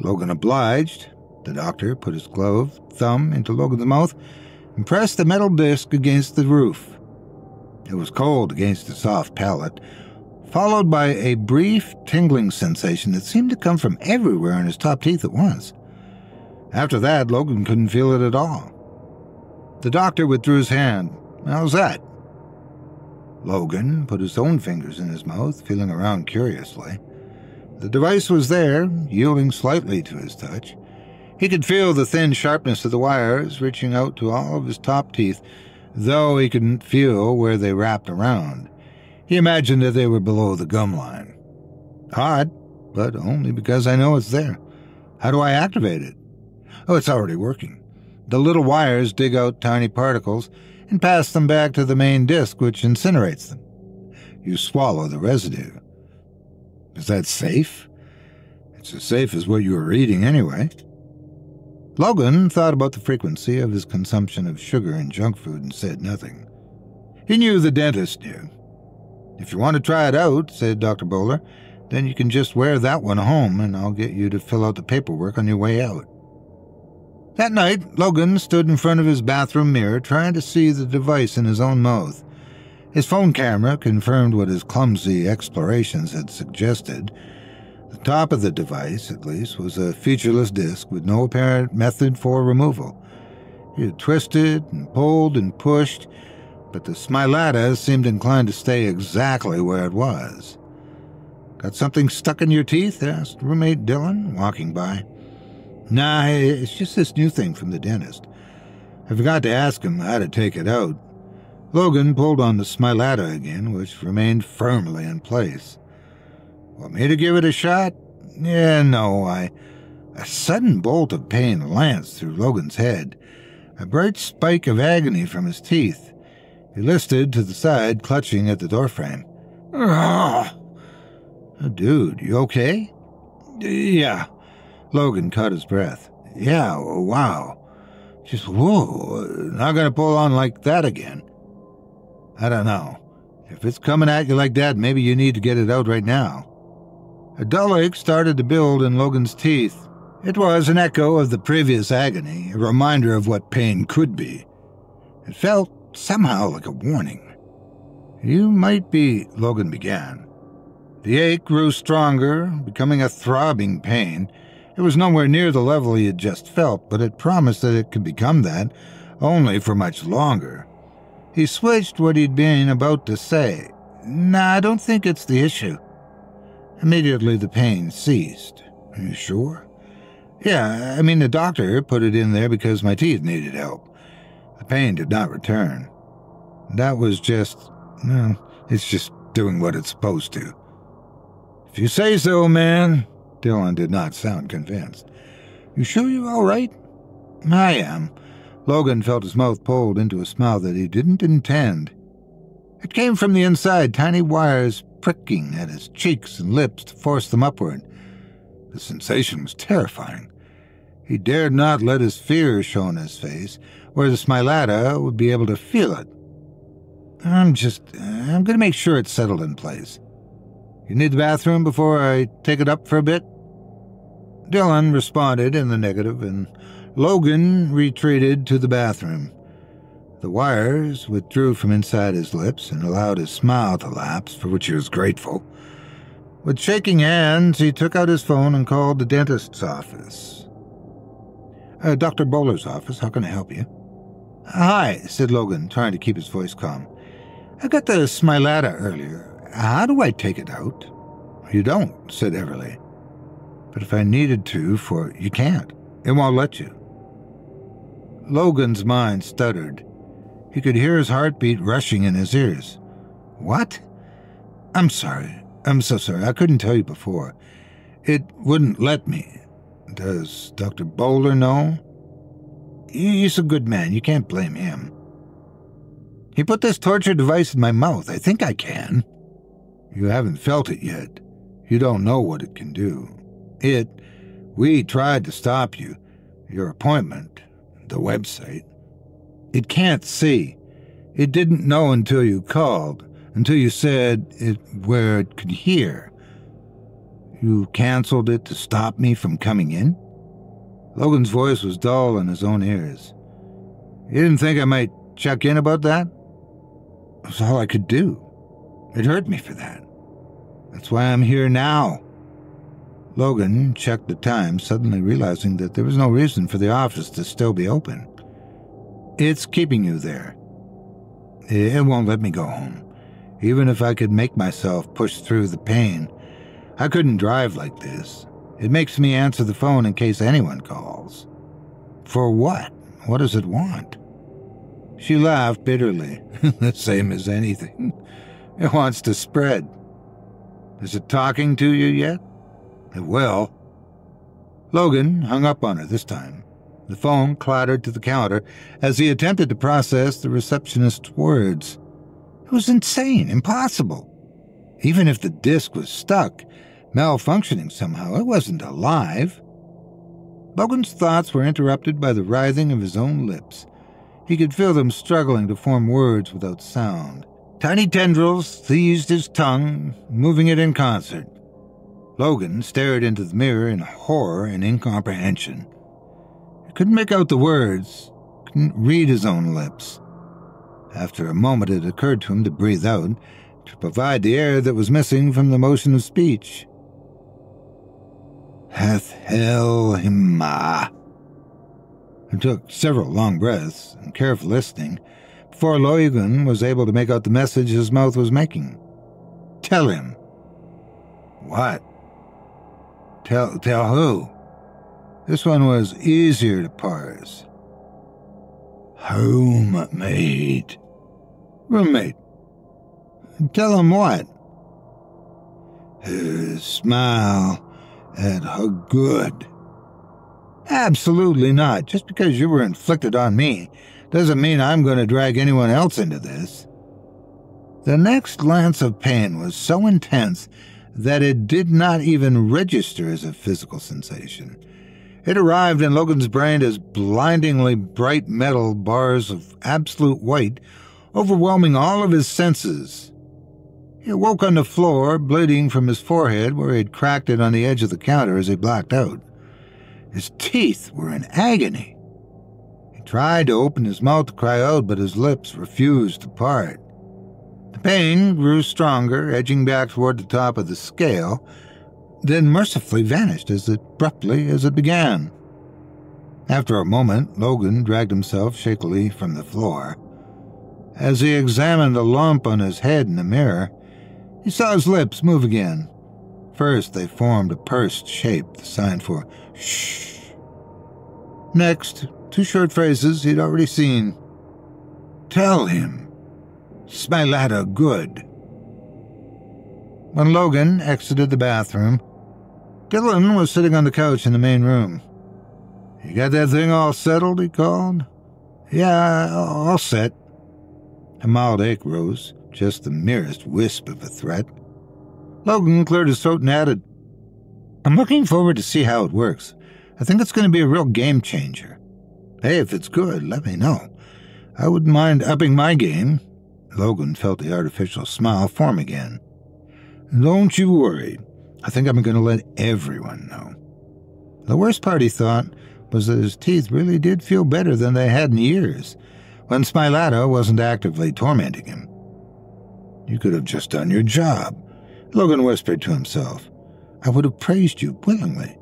Logan obliged. The doctor put his gloved thumb into Logan's mouth and pressed the metal disc against the roof. It was cold against the soft palate, followed by a brief tingling sensation that seemed to come from everywhere in his top teeth at once. After that, Logan couldn't feel it at all. The doctor withdrew his hand. How's that? Logan put his own fingers in his mouth, feeling around curiously. The device was there, yielding slightly to his touch. He could feel the thin sharpness of the wires reaching out to all of his top teeth, though he couldn't feel where they wrapped around. He imagined that they were below the gum line. Odd, but only because I know it's there. How do I activate it? Oh, it's already working. The little wires dig out tiny particles and pass them back to the main disk, which incinerates them. You swallow the residue. Is that safe? It's as safe as what you were eating, anyway. Logan thought about the frequency of his consumption of sugar and junk food and said nothing. He knew the dentist knew. If you want to try it out, said Dr. Bowler, then you can just wear that one home and I'll get you to fill out the paperwork on your way out. That night, Logan stood in front of his bathroom mirror trying to see the device in his own mouth. His phone camera confirmed what his clumsy explorations had suggested the top of the device, at least, was a featureless disc with no apparent method for removal. He had twisted and pulled and pushed, but the smilata seemed inclined to stay exactly where it was. Got something stuck in your teeth? asked roommate Dylan, walking by. Nah, it's just this new thing from the dentist. I forgot to ask him how to take it out. Logan pulled on the smilata again, which remained firmly in place. Want me to give it a shot? Yeah, no, I. A sudden bolt of pain lanced through Logan's head, a bright spike of agony from his teeth. He listed to the side, clutching at the doorframe. Oh, dude, you okay? Yeah. Logan caught his breath. Yeah, wow. Just whoa, not gonna pull on like that again. I don't know. If it's coming at you like that, maybe you need to get it out right now. A dull ache started to build in Logan's teeth. It was an echo of the previous agony, a reminder of what pain could be. It felt somehow like a warning. You might be, Logan began. The ache grew stronger, becoming a throbbing pain. It was nowhere near the level he had just felt, but it promised that it could become that, only for much longer. He switched what he'd been about to say. Nah, I don't think it's the issue. Immediately the pain ceased. Are you sure? Yeah, I mean, the doctor put it in there because my teeth needed help. The pain did not return. That was just, well, it's just doing what it's supposed to. If you say so, man. Dylan did not sound convinced. You sure you're all right? I am. Logan felt his mouth pulled into a smile that he didn't intend. It came from the inside, tiny wires pricking at his cheeks and lips to force them upward. The sensation was terrifying. He dared not let his fear show on his face, where the Smilata would be able to feel it. I'm just. I'm going to make sure it's settled in place. You need the bathroom before I take it up for a bit? Dylan responded in the negative, and Logan retreated to the bathroom. The wires withdrew from inside his lips and allowed his smile to lapse, for which he was grateful. With shaking hands, he took out his phone and called the dentist's office. Uh, Dr. Bowler's office, how can I help you? Hi, said Logan, trying to keep his voice calm. I got the Smilata earlier. How do I take it out? You don't, said Everly. But if I needed to, for you can't. It won't let you. Logan's mind stuttered. He could hear his heartbeat rushing in his ears. What? I'm sorry. I'm so sorry. I couldn't tell you before. It wouldn't let me. Does Dr. Bowler know? He's a good man. You can't blame him. He put this torture device in my mouth. I think I can. You haven't felt it yet. You don't know what it can do. It, we tried to stop you. Your appointment, the website. It can't see. It didn't know until you called, until you said it where it could hear. You canceled it to stop me from coming in? Logan's voice was dull in his own ears. You didn't think I might check in about that? It was all I could do. It hurt me for that. That's why I'm here now. Logan checked the time, suddenly realizing that there was no reason for the office to still be open. It's keeping you there. It won't let me go home. Even if I could make myself push through the pain, I couldn't drive like this. It makes me answer the phone in case anyone calls. For what? What does it want? She laughed bitterly. the same as anything. It wants to spread. Is it talking to you yet? It will. Logan hung up on her this time. The phone clattered to the counter as he attempted to process the receptionist's words. It was insane, impossible. Even if the disk was stuck, malfunctioning somehow, it wasn't alive. Logan's thoughts were interrupted by the writhing of his own lips. He could feel them struggling to form words without sound. Tiny tendrils seized his tongue, moving it in concert. Logan stared into the mirror in horror and incomprehension. He couldn't make out the words, couldn't read his own lips. After a moment, it occurred to him to breathe out, to provide the air that was missing from the motion of speech. Hath hell. It took several long breaths and careful listening before Logan was able to make out the message his mouth was making. Tell him. What? Tell, tell who? This one was easier to parse. Roommate. Roommate. Tell him what? His smile at her good. Absolutely not. Just because you were inflicted on me doesn't mean I'm going to drag anyone else into this. The next lance of pain was so intense that it did not even register as a physical sensation. It arrived in Logan's brain as blindingly bright metal bars of absolute white, overwhelming all of his senses. He awoke on the floor, bleeding from his forehead where he'd cracked it on the edge of the counter as he blacked out. His teeth were in agony. He tried to open his mouth to cry out, but his lips refused to part. The pain grew stronger, edging back toward the top of the scale, then mercifully vanished as abruptly as it began. After a moment, Logan dragged himself shakily from the floor. As he examined the lump on his head in the mirror, he saw his lips move again. First, they formed a pursed shape, the sign for shh. Next, two short phrases he'd already seen. Tell him. Smilata good. When Logan exited the bathroom, Dylan was sitting on the couch in the main room. You got that thing all settled? he called. Yeah, all set. A mild ache rose, just the merest wisp of a threat. Logan cleared his throat and added, I'm looking forward to see how it works. I think it's going to be a real game changer. Hey, if it's good, let me know. I wouldn't mind upping my game. Logan felt the artificial smile form again. Don't you worry. I think I'm going to let everyone know. The worst part, he thought, was that his teeth really did feel better than they had in years, when Smilata wasn't actively tormenting him. You could have just done your job, Logan whispered to himself. I would have praised you willingly.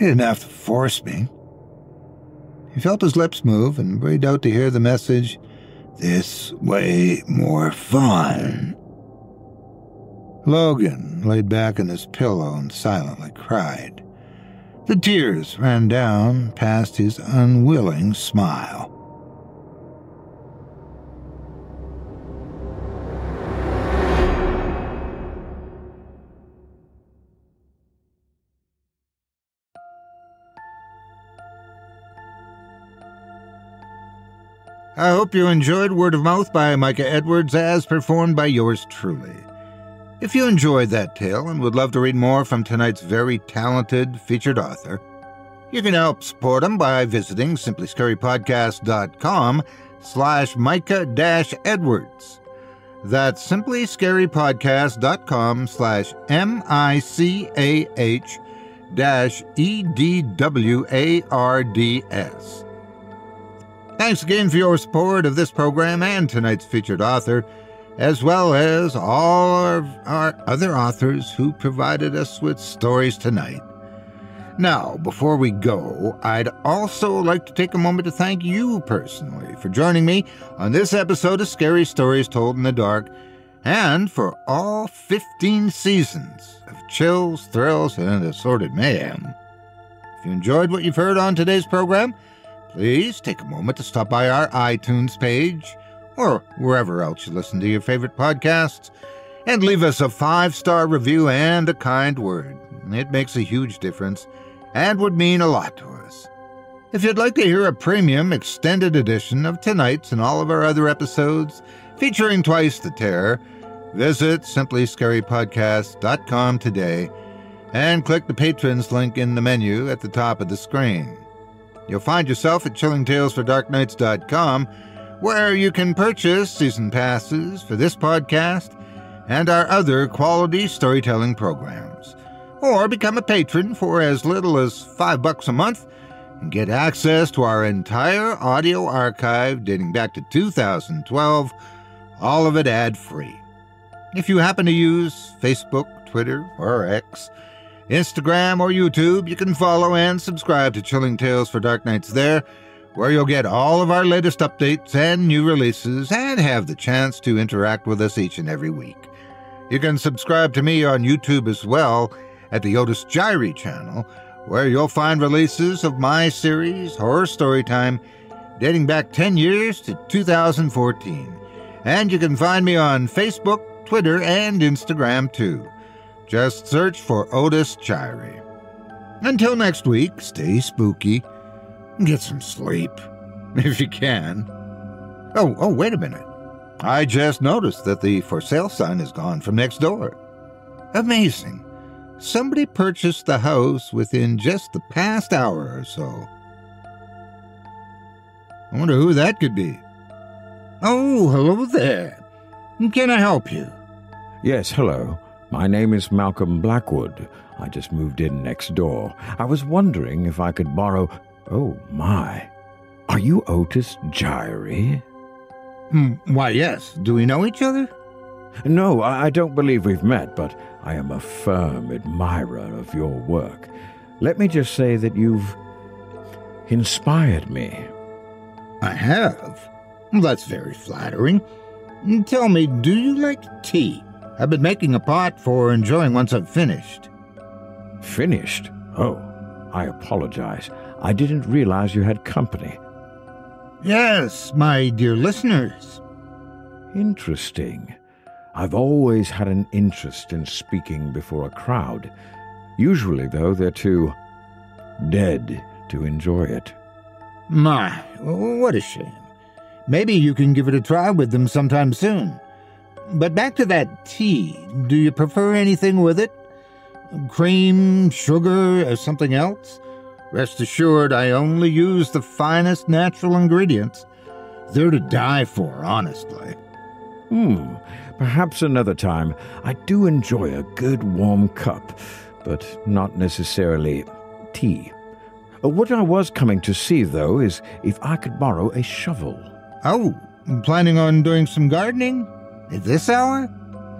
You didn't have to force me. He felt his lips move and breathed out to hear the message, This way more fun. Logan laid back on his pillow and silently cried. The tears ran down past his unwilling smile. I hope you enjoyed Word of Mouth by Micah Edwards as performed by yours truly. If you enjoyed that tale and would love to read more from tonight's very talented featured author, you can help support him by visiting simplyscarypodcast.com slash micah-edwards. That's simplyscarypodcast.com slash M-I-C-A-H dash E-D-W-A-R-D-S. Thanks again for your support of this program and tonight's featured author as well as all of our other authors who provided us with stories tonight. Now, before we go, I'd also like to take a moment to thank you personally for joining me on this episode of Scary Stories Told in the Dark and for all 15 seasons of chills, thrills, and assorted mayhem. If you enjoyed what you've heard on today's program, please take a moment to stop by our iTunes page or wherever else you listen to your favorite podcasts, and leave us a five star review and a kind word. It makes a huge difference and would mean a lot to us. If you'd like to hear a premium extended edition of tonight's and all of our other episodes featuring twice the terror, visit simplyscarypodcast.com today and click the patrons link in the menu at the top of the screen. You'll find yourself at chillingtalesfordarknights.com where you can purchase season passes for this podcast and our other quality storytelling programs, or become a patron for as little as five bucks a month and get access to our entire audio archive dating back to 2012, all of it ad free. If you happen to use Facebook, Twitter, or X, Instagram, or YouTube, you can follow and subscribe to Chilling Tales for Dark Nights there where you'll get all of our latest updates and new releases and have the chance to interact with us each and every week. You can subscribe to me on YouTube as well at the Otis Jiry channel, where you'll find releases of my series, Horror Storytime, dating back 10 years to 2014. And you can find me on Facebook, Twitter, and Instagram too. Just search for Otis Jiry. Until next week, stay spooky Get some sleep, if you can. Oh, oh, wait a minute. I just noticed that the for sale sign is gone from next door. Amazing. Somebody purchased the house within just the past hour or so. I wonder who that could be. Oh, hello there. Can I help you? Yes, hello. My name is Malcolm Blackwood. I just moved in next door. I was wondering if I could borrow. Oh, my. Are you Otis Jiry? Hmm, why, yes. Do we know each other? No, I don't believe we've met, but I am a firm admirer of your work. Let me just say that you've inspired me. I have. That's very flattering. Tell me, do you like tea? I've been making a pot for enjoying once I've finished. Finished? Oh, I apologize. I didn't realize you had company. Yes, my dear listeners. Interesting. I've always had an interest in speaking before a crowd. Usually, though, they're too dead to enjoy it. My, what a shame. Maybe you can give it a try with them sometime soon. But back to that tea. Do you prefer anything with it? Cream, sugar, or something else? Rest assured, I only use the finest natural ingredients. They're to die for, honestly. Hmm, perhaps another time. I do enjoy a good warm cup, but not necessarily tea. Uh, what I was coming to see, though, is if I could borrow a shovel. Oh, planning on doing some gardening? At this hour?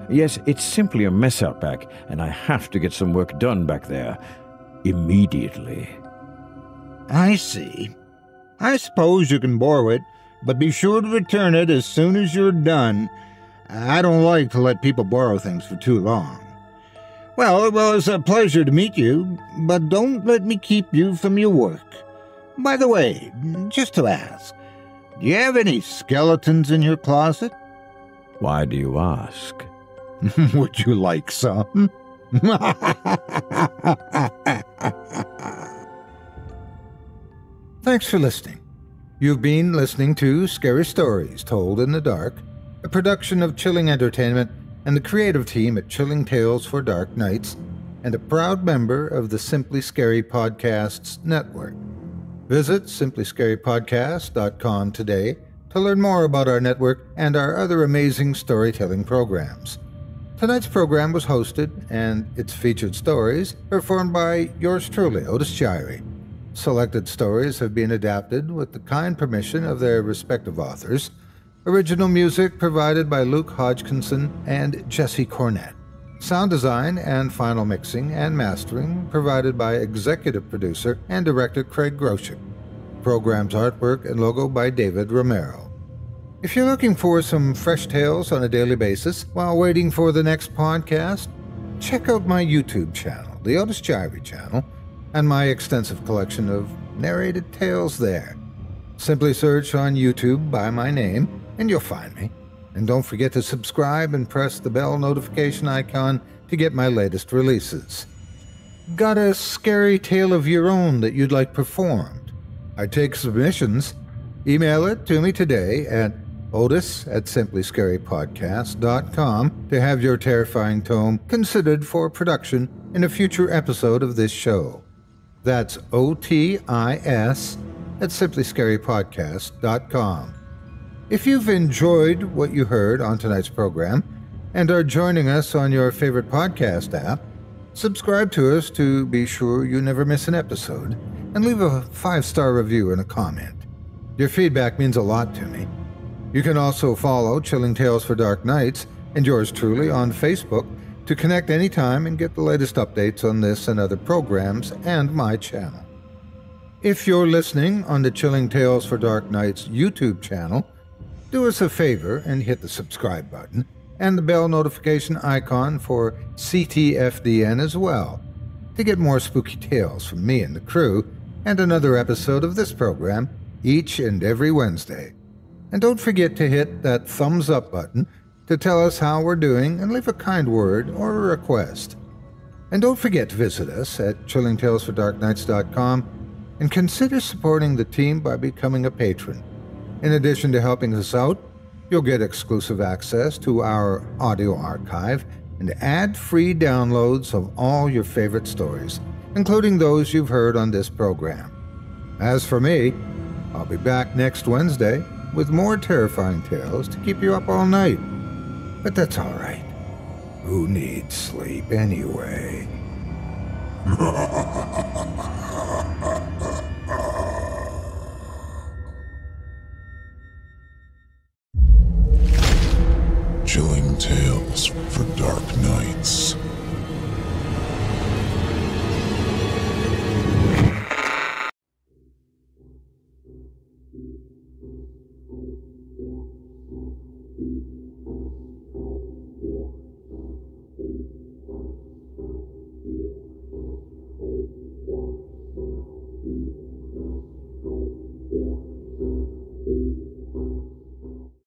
Yes, it's simply a mess out back, and I have to get some work done back there. Immediately. I see. I suppose you can borrow it, but be sure to return it as soon as you're done. I don't like to let people borrow things for too long. Well, it was a pleasure to meet you, but don't let me keep you from your work. By the way, just to ask, do you have any skeletons in your closet? Why do you ask? Would you like some? Thanks for listening. You've been listening to Scary Stories Told in the Dark, a production of Chilling Entertainment and the creative team at Chilling Tales for Dark Nights, and a proud member of the Simply Scary Podcasts network. Visit simplyscarypodcast.com today to learn more about our network and our other amazing storytelling programs. Tonight's program was hosted and its featured stories performed by yours truly, Otis Jiry. Selected stories have been adapted with the kind permission of their respective authors. Original music provided by Luke Hodgkinson and Jesse Cornett. Sound design and final mixing and mastering provided by executive producer and director Craig Groshek. Program's artwork and logo by David Romero. If you're looking for some fresh tales on a daily basis while waiting for the next podcast, check out my YouTube channel, the Otis Jiry channel, and my extensive collection of narrated tales there. Simply search on YouTube by my name and you'll find me. And don't forget to subscribe and press the bell notification icon to get my latest releases. Got a scary tale of your own that you'd like performed? I take submissions. Email it to me today at otis at simplyscarypodcast.com to have your terrifying tome considered for production in a future episode of this show. That's O-T-I-S at simplyscarypodcast.com. If you've enjoyed what you heard on tonight's program and are joining us on your favorite podcast app, subscribe to us to be sure you never miss an episode and leave a five star review and a comment. Your feedback means a lot to me. You can also follow Chilling Tales for Dark Nights and yours truly on Facebook to connect anytime and get the latest updates on this and other programs and my channel. If you're listening on the Chilling Tales for Dark Nights YouTube channel, do us a favor and hit the subscribe button and the bell notification icon for CTFDN as well to get more spooky tales from me and the crew and another episode of this program each and every Wednesday. And don't forget to hit that thumbs up button to tell us how we're doing and leave a kind word or a request. And don't forget to visit us at chillingtalesfordarknights.com and consider supporting the team by becoming a patron. In addition to helping us out, you'll get exclusive access to our audio archive and ad free downloads of all your favorite stories, including those you've heard on this program. As for me, I'll be back next Wednesday with more terrifying tales to keep you up all night. But that's all right. Who needs sleep anyway? Chilling tales for dark nights.